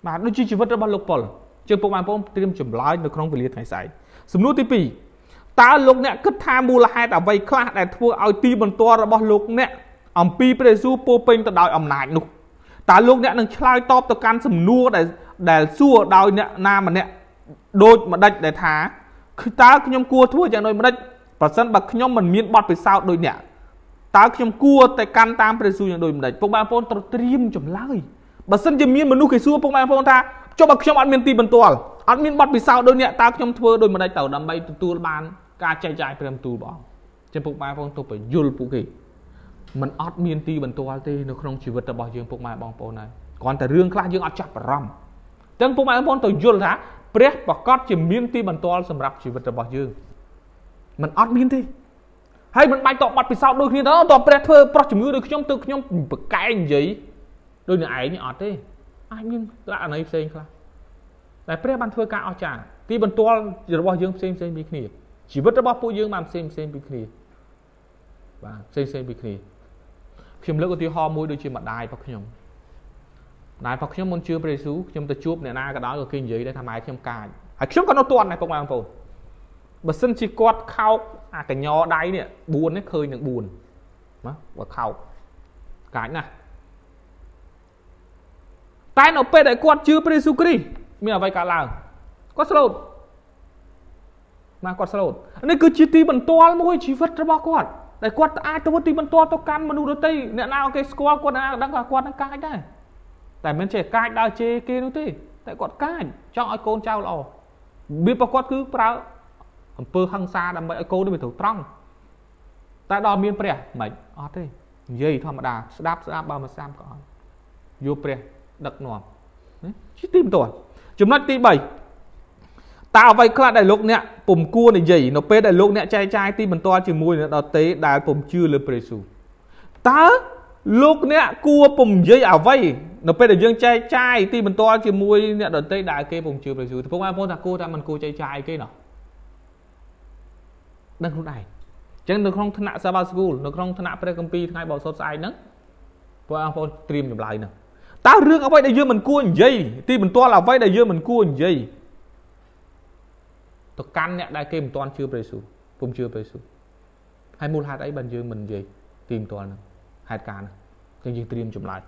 A: បាទដូចជាជីវិតរបស់លោកប៉ុលជើងពុកម៉ែបងត្រៀមចម្លើយនៅក្នុងវេលាថ្ងៃស្អែក សំណួរទី2តើលោកអ្នកគិតថាមូលហេតុអ្វីខ្លះដែលធ្វើឲ្យទីបន្ទាល់របស់លោកអ្នកអំពីព្រះយេស៊ូវពោពេញទៅដោយអំណាចនោះតើលោកអ្នកនឹងឆ្លើយតបទៅកាន់សំណួរដែលដែលសួរដោយអ្នកណាម្នាក់ដូចម្ដេចដែលថាតើខ្ញុំគួរធ្វើយ៉ាងដូចម្ដេចប្រសិនបើខ្ញុំមិនមានបទពិសោធន៍ដូចអ្នកតើខ្ញុំគួរតែកាន់តាមព្រះយេស៊ូវយ៉ាងដូចម្ដេចពុកបងប្អូនត្រូវត្រៀមចម្លើយបើសិនជាមានមនុស្សគេសួរពុកបងប្អូនថា ចុះបើខ្ញុំអត់មានទីបន្ទាល់អត់មានបទពិសោធន៍ដូចអ្នកតើខ្ញុំធ្វើដូចម្ដេចទៅដើម្បីទទួលបានការចែកចាយព្រះបន្ទូលបងចឹងពុកបងប្អូនទៅបញ្យល់ពួកគេมันអត់មានទីបន្ទាល់ទេនៅក្នុងជីវិតរបស់យើងពុកម៉ែបងប្អូនហើយគ្រាន់តែរឿងខ្លះយើងអត់ចាប់អារម្មណ៍ចឹងពុកម៉ែបងប្អូនទៅយល់ថាព្រះប្រកាសជាមានទីបន្ទាល់សម្រាប់ជីវិតរបស់យើងมันអត់មានទេហើយមិនបាច់តបបាត់ពិសោធន៍ដូចគ្នាទៅតព្រះធ្វើប្រុសជំងឺដូចខ្ញុំទៅខ្ញុំប្រកែកនិយាយដូចនឹងឯងអត់ទេ អាចមានលក្ខណៈផ្សេងខ្លះតែព្រះបានធ្វើការអស្ចារ្យទីបន្ទាល់របស់យើងផ្សេងផ្សេងពីគ្នាជីវិតរបស់ពួកយើងបានផ្សេងផ្សេងពីគ្នាបាទផ្សេងផ្សេងពីគ្នាខ្ញុំលើកឧទាហរណ៍មួយដូចជាម្ដាយរបស់ខ្ញុំម្ដាយរបស់ខ្ញុំមុនជឿព្រះយេស៊ូវខ្ញុំទៅជួបអ្នកណាក៏ដោយក៏គេនិយាយដែរថាម៉ែខ្ញុំកាចហើយខ្ញុំក៏នៅទាន់ដែរពុកម៉ែបងប្អូនបើសិនជាគាត់ខោកអាកញ្ញដៃនេះ4នេះឃើញនឹង4ណាបើខោកកាចណាស់ តែនៅពេលដែលគាត់ជឿព្រះយេស៊ូវគ្រីស្ទមានអ្វីកើតឡើងគាត់ស្លូតណាគាត់ស្លូតនេះគឺជាទីបន្ទាល់មួយជីវិតរបស់គាត់ដែលគាត់អាចទៅទីបន្ទាល់ទៅកាន់មនុស្សដទៃអ្នកណាគេស្គាល់គាត់អ្នកណាដឹងថាគាត់នឹងកាចដែរតែមិនចេះកាចដើរជេរគេនោះទេតែគាត់កាចចង់ឲ្យកូនចៅល្អរបៀបរបស់គាត់គឺប្រើអំពើហិង្សាដើម្បីឲ្យកូននេះវាត្រូវត្រង់តែដល់មានព្រះមិនអត់ទេនិយាយធម្មតាស្ដាប់ស្ដាប់បើមិនស្ដាប់ក៏អត់យកព្រះ ដឹកនាំជាទីបន្ទាល់ចំណុចទី3តើអ្វីខ្លះដែលលោកអ្នកពុំគួរនិយាយនៅពេលដែលលោកអ្នកចែកចាយទីបន្ទាល់ជាមួយនឹងដតេដែលពុំជឿលើព្រះយេស៊ូវតើលោកអ្នកគួរពុំនិយាយអ្វីនៅពេលដែលយើងចែកចាយទីបន្ទាល់ជាមួយអ្នកដតេដែលគេពុំជឿព្រះយេស៊ូវពុកបងប្អូនថាគួរថាមិនគួរចែកចាយគេណោះដឹងខ្លួនឯងអញ្ចឹងនៅក្នុងថ្នាក់ Sabbath School នៅក្នុងថ្នាក់ព្រះគម្ពីរថ្ងៃបោសុតស្អែកហ្នឹងពួកបងប្អូនត្រៀមចម្លើយហ្នឹង តើរឿងអ្វីដែលយើងមិនគួរនិយាយទីបន្ទាល់អ្វីដែលយើងមិនគួរនិយាយទៅកាន់អ្នកដែលគេមិនទាន់ជឿព្រះយេស៊ូវពុំជឿព្រះយេស៊ូវហើយមូលហេតុអីបានយើងមិននិយាយទីបន្ទាល់ហ្នឹងហេតុការណ៍ហ្នឹងយើងត្រៀមចម្លើយ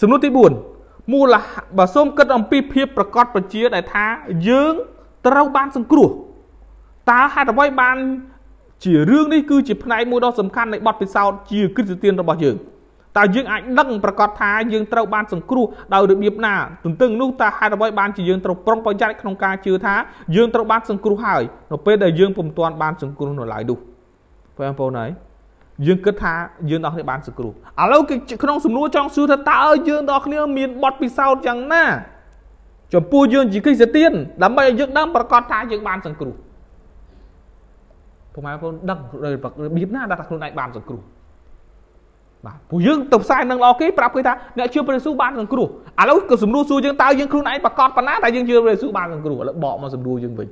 A: សំណួរទី4មូលបើសូមគិតអំពីភាពប្រកបប្រជាដែលថាយើងត្រូវបានសង្គ្រោះតើហេតុអ្វីបានជារឿងនេះគឺជាផ្នែកមួយដ៏សំខាន់នៃបទពិសោធន៍ជាគ្រិស្ទានរបស់យើង តើយើងអាចដឹងប្រកាសថាយើងត្រូវបានសង្គ្រោះដោយរបៀបណាទន្ទឹងនោះតើហេតុអ្វីបានជាយើងត្រូវប្រុងប្រយ័ត្នក្នុងការជឿថាយើងត្រូវបានសង្គ្រោះហើយនៅពេលដែលយើងពុំទាន់បានសង្គ្រោះនៅឡើយនោះបងប្អូនហើយយើងគិតថាយើងដល់គ្នាបានសង្គ្រោះឥឡូវគេក្នុងសំណួរចង់សួរថាតើយើងដល់គ្នាមានបទពិសោធន៍យ៉ាងណាចំពោះយើងជាគ្រីស្ទានដើម្បីឲ្យយើងដឹងប្រកាសថាយើងបានសង្គ្រោះពុកម៉ែបងប្អូនដឹងរបៀបណាដែលថាខ្លួនឯងបានសង្គ្រោះ បាទពួកយើងទៅផ្សាយនឹងល្អគេប្រាប់គេថាអ្នកជឿព្រះយេស៊ូវបានសង្គ្រោះឥឡូវក៏សំណួរសួរយើងតើយើងខ្លួនឯងប្រកាសប៉ុណ្ណាតែយើងជឿព្រះយេស៊ូវបានសង្គ្រោះឥឡូវបកមកសំណួរយើងវិញ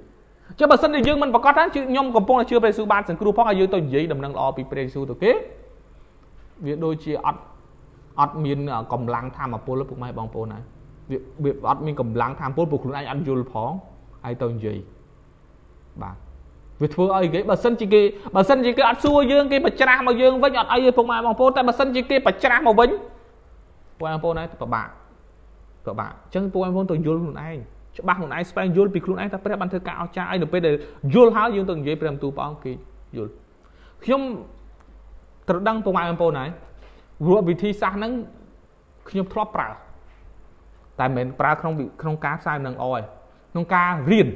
A: ចុះបើសិនជាយើងមិនប្រកាសថាខ្ញុំកំពុងតែជឿព្រះយេស៊ូវបានសង្គ្រោះផងហើយយើងទៅនិយាយដំណឹងល្អពីព្រះយេស៊ូវទៅគេវាដូចជាអត់អត់មានកម្លាំងធម៌ពលពុកម៉ែបងប្អូនហើយវាវាអត់មានកម្លាំងធម៌ពលពួកខ្លួនឯងអត់យល់ផងហើយទៅនិយាយបាទ វាធ្វើអីគេបើសិនជាគេបើសិនជាគេអត់សួរយើងគេបច្ច្រាស់មកយើងវិញអត់អីទេពុកម៉ែបងប្អូនតែបើសិនជាគេបច្ច្រាស់មកវិញបងប្អូនហើយពិបាកពិបាកអញ្ចឹងពួកបងប្អូនទៅយល់ខ្លួនឯងច្បាស់ខ្លួនឯងស្វែងយល់ពីខ្លួនឯងថាព្រះបានធ្វើការអស្ចារ្យអីនៅពេលដែលយល់ហើយយើងទៅនិយាយព្រះបន្ទូលព្រះអង្គគេយល់ខ្ញុំត្រូវដឹងពុកម៉ែបងប្អូនហើយរួចវិធីសាស្ត្រហ្នឹងខ្ញុំធ្លាប់ប្រើតែមិនមែនប្រើក្នុងក្នុងការផ្សាយនឹងអយក្នុងការរៀន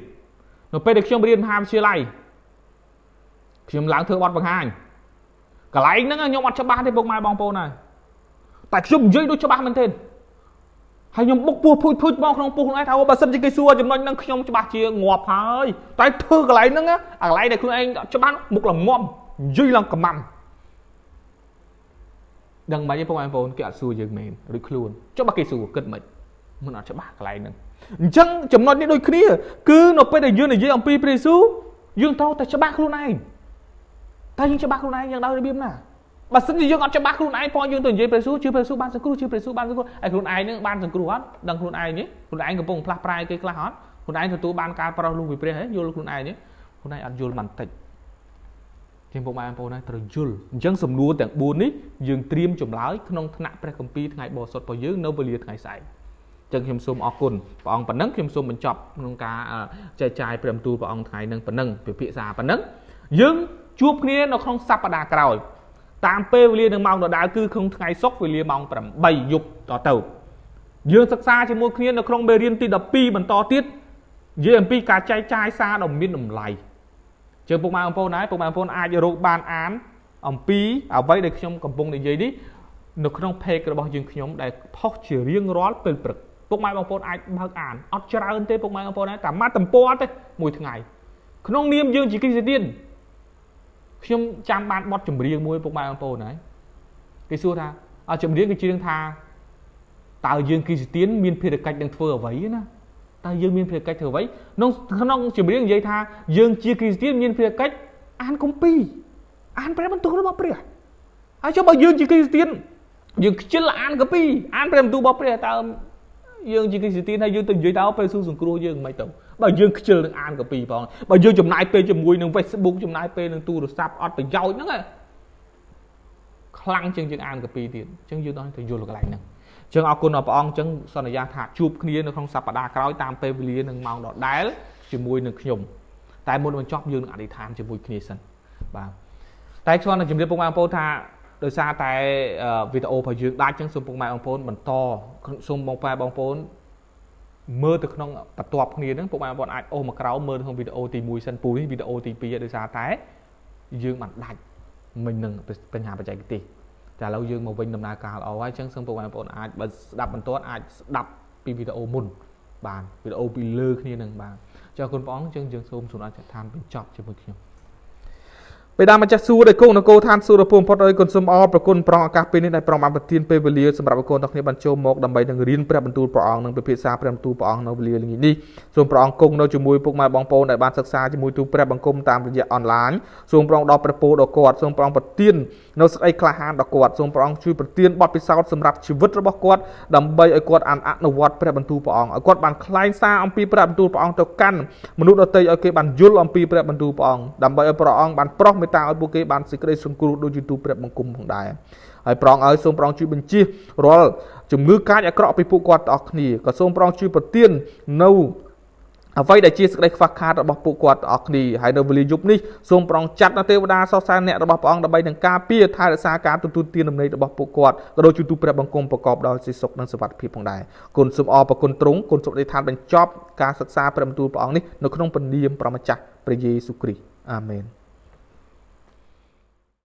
A: នៅពេលដែលខ្ញុំរៀនមហាវិទ្យាល័យ ខ្ញុំឡើងធ្វើបទបង្ហាញកន្លែងហ្នឹងខ្ញុំអត់ច្បាស់ទេពុកម៉ែបងប្អូនហើយតែខ្ញុំនិយាយដូចច្បាស់មែនទេហើយខ្ញុំបុកពោះភួយភួយមកក្នុងពោះខ្លួនឯងថាបើសិនជាគេសួរចំណុចហ្នឹងខ្ញុំច្បាស់ជាងាប់ហើយតែធ្វើកន្លែងហ្នឹងអាកន្លែងដែលខ្លួនឯងច្បាស់មុខឡើងងាប់និយាយឡើងកំាំដឹងមិនទេបងប្អូនគេអត់សួរយើងមែនឬខ្លួនចុះបើគេសួរគិតមិនមិនអត់ច្បាស់កន្លែងហ្នឹងអញ្ចឹងចំណុចនេះដូចគ្នា គឺនៅពេលដែលយើងនិយាយអំពីព្រះយេស៊ូវយើងត្រូវតែច្បាស់ខ្លួនឯង តែយើងច្បាស់ខ្លួនឯងយ៉ាងដល់របៀបណាបើសិនជាយើងអត់ច្បាស់ខ្លួនឯងផងយើងទៅនិយាយព្រះយេស៊ូវជឿព្រះយេស៊ូវបានសង្គ្រោះជឿព្រះយេស៊ូវបានសង្គ្រោះហើយខ្លួនឯងនឹងបានសង្គ្រោះអត់ដឹងខ្លួនឯងទេខ្លួនឯងកំពុងផ្លាស់ប្រែគេខ្លះអត់ខ្លួនឯងទទួលបានការប្រោសលុះពីព្រះហ៎យល់ខ្លួនឯងទេខ្លួនឯងអត់យល់បានតិចជាងពុកម៉ែបងប្អូនហើយត្រូវយល់អញ្ចឹងសំណួរទាំង4នេះយើងត្រៀមចម្លើយក្នុងថ្នាក់ព្រះគម្ពីរថ្ងៃបរិសុទ្ធរបស់យើងនៅវេលាថ្ងៃស្អែកចឹងខ្ញុំសូមអរគុណព្រះអង្គប៉ុណ្ណឹងខ្ញុំសូមបញ្ចប់ក្នុងការចែកចាយព្រះបន្ទូលព្រះអង្គថ្ងៃនឹងប៉ុណ្ណឹងពិភាក្សាប៉ុណ្ណឹងយើង ជួបគ្នានៅក្នុងសប្តាហ៍ក្រោយ តាមពេលវេលានឹងម៉ោងដដែលគឺក្នុងថ្ងៃសុក្រវេលាម៉ោង8យប់តទៅយើងសិក្សាជាមួយគ្នានៅក្នុងមេរៀនទី12បន្តទៀតនិយាយអំពីការចែកចាយសារដ៏មានតម្លៃជើពុកម៉ែបងប្អូនដែរពុកម៉ែបងប្អូនអាចរកបានអាន អំពីអ្វីដែលខ្ញុំកំពុងនិយាយនេះនៅក្នុង page របស់យើងខ្ញុំដែលផុសជារៀងរាល់ពេលព្រឹកពុកម៉ែបងប្អូនអាចបើកអានអត់ច្រើនទេពុកម៉ែបងប្អូនតែតែមួយទំព័រទេមួយថ្ងៃក្នុងនាមយើងជាគ្រីស្ទាន ខ្ញុំចាំបានបទចម្រៀងមួយពុកម៉ែបងប្អូនហើយគេសួរថាអត់ចម្រៀងគេច្រៀងថាតើយើងគ្រីស្ទានមានភារកិច្ចនឹងធ្វើអ្វីណាតើយើងមានភារកិច្ចធ្វើអ្វីក្នុងក្នុងចម្រៀងនិយាយថាយើងជាគ្រីស្ទានមានភារកិច្ចអានគម្ពីរអានព្រះបន្ទូលរបស់ព្រះហើយចុះបើយើងជាគ្រីស្ទានយើងខ្ជិលអានគម្ពីរអានព្រះបន្ទូលរបស់ព្រះតើយើងជាគ្រីស្ទានហើយយើងទៅនិយាយតើព្រះស៊ូសង្គ្រោះយើងមិនទៅ បើយើងខ្ជិលនឹងអានកាពីផងបើយើងចំណាយពេលជាមួយនឹង Facebook ចំណាយពេលនឹងទូរស័ព្ទអត់ប្រយោជន៍ហ្នឹងខ្លាំងជាងយើងអានកាពីទៀតអញ្ចឹងយើងដល់ទៅយល់កន្លែងហ្នឹងអញ្ចឹងអរគុណដល់ព្រះអង្គអញ្ចឹងសន្យាថាជួបគ្នានៅក្នុងសប្តាហ៍ក្រោយតាមពេលវេលានិងម៉ោងដដែលជាមួយនឹងខ្ញុំតែមុននឹងចប់យើងនឹងអធិដ្ឋានជាមួយគ្នាសិនបាទតែខ្ញុំនឹងជម្រាបពុកម៉ែបងប្អូនថាដោយសារតែវីដេអូរបស់យើងដាច់ចឹងសូមពុកម៉ែបងប្អូនបន្តសូមបងប្អូនបងប្អូន មើលទៅក្នុងបន្ទាប់គ្នាហ្នឹងពុកម៉ែបងប្អូនអាចអូសមកក្រោមមើលក្នុងវីដេអូទី1សិនពូនេះវីដេអូទី2ដោយសារតែយើងបានដាច់មិញនឹងបញ្ហាបច្ចេកទេសតែឥឡូវយើងមកវិញដំណើរការល្អហើយអញ្ចឹងសូមពុកម៉ែបងប្អូនអាចបើស្ដាប់បន្ទាត់អាចស្ដាប់ពីវីដេអូមុនបានវីដេអូពីលើគ្នានឹងបានចុះគុណព្រះអង្គអញ្ចឹងយើងសូមសូមអធិដ្ឋានបញ្ចប់ជាមួយខ្ញុំ បិតាម្ចាស់សួគ៌ដែលគង់នគរឋានសួគ៌រពងផុតឲ្យគុណសូមអរប្រគុណព្រះអង្គឱកាសពេលនេះដែលព្រះបានប្រទានពេលវេលាសម្រាប់កូនទាំងគ្នាបានចូលមកដើម្បីនឹងរៀនព្រះបន្ទូលព្រះអង្គនិងពិភាក្សាព្រះបន្ទូលព្រះអង្គនៅវេលាល្ងាចនេះសូមព្រះអង្គគង់នៅជាមួយពុកម៉ែបងប្អូនដែលបានសិក្សាជាមួយទូព្រះបង្គំតាមរយៈអនឡាញសូមព្រះអង្គដល់ព្រះពរដល់គាត់សូមព្រះអង្គប្រទាននៅសេចក្តីក្លាហានដល់គាត់សូមព្រះអង្គជួយប្រទានបទពិសោធន៍សម្រាប់ជីវិតរបស់គាត់ដើម្បីឲ្យគាត់អានអនុវត្តព្រះបន្ទូលព្រះអង្គឲ្យគាត់បានខ្លែងសារអំពីព្រះបន្ទូលព្រះអង្គទៅកាន់មនុស្សដទៃឲ្យគេបានយល់អំពីព្រះបន្ទូលព្រះអង្គដើម្បីឲ្យព្រះអង្គបានប្រោះមេត្តាឲ្យពួកគេបានសេចក្តីសង្គ្រោះដូចជាទូព្រះបង្គំផងដែរហើយប្រងឲ្យសូមប្រងជួយបញ្ជារាល់ជំងឺកាចអាក្រក់ពីពួកគាត់ទាំងអស់គ្នាក៏សូមប្រងជួយប្រទាននៅអ្វីដែលជាសេចក្តីខ្វះខាតរបស់ពួកគាត់ទាំងអស់គ្នាហើយនៅវេលាយប់នេះសូមប្រងចាត់នៅទេវតាសរសើរអ្នករបស់ព្រះអង្គដើម្បីនឹងការពារថែរក្សាការទទួលទានដំណេករបស់ពួកគាត់ក៏ដូចជាទូព្រះបង្គំប្រកបដោយសេចក្តីសុខនិងសុវត្ថិភាពផងដែរគុណសូមអរប្រគុណទ្រង់គុណសុខដីឋានបញ្ចប់ការសិក្សាព្រះបន្ទូលព្រះអង្គនេះនៅក្នុងព្រះនាមព្រះម្ចាស់ព្រះយេស៊ូវគ្រីស្ទអាមែន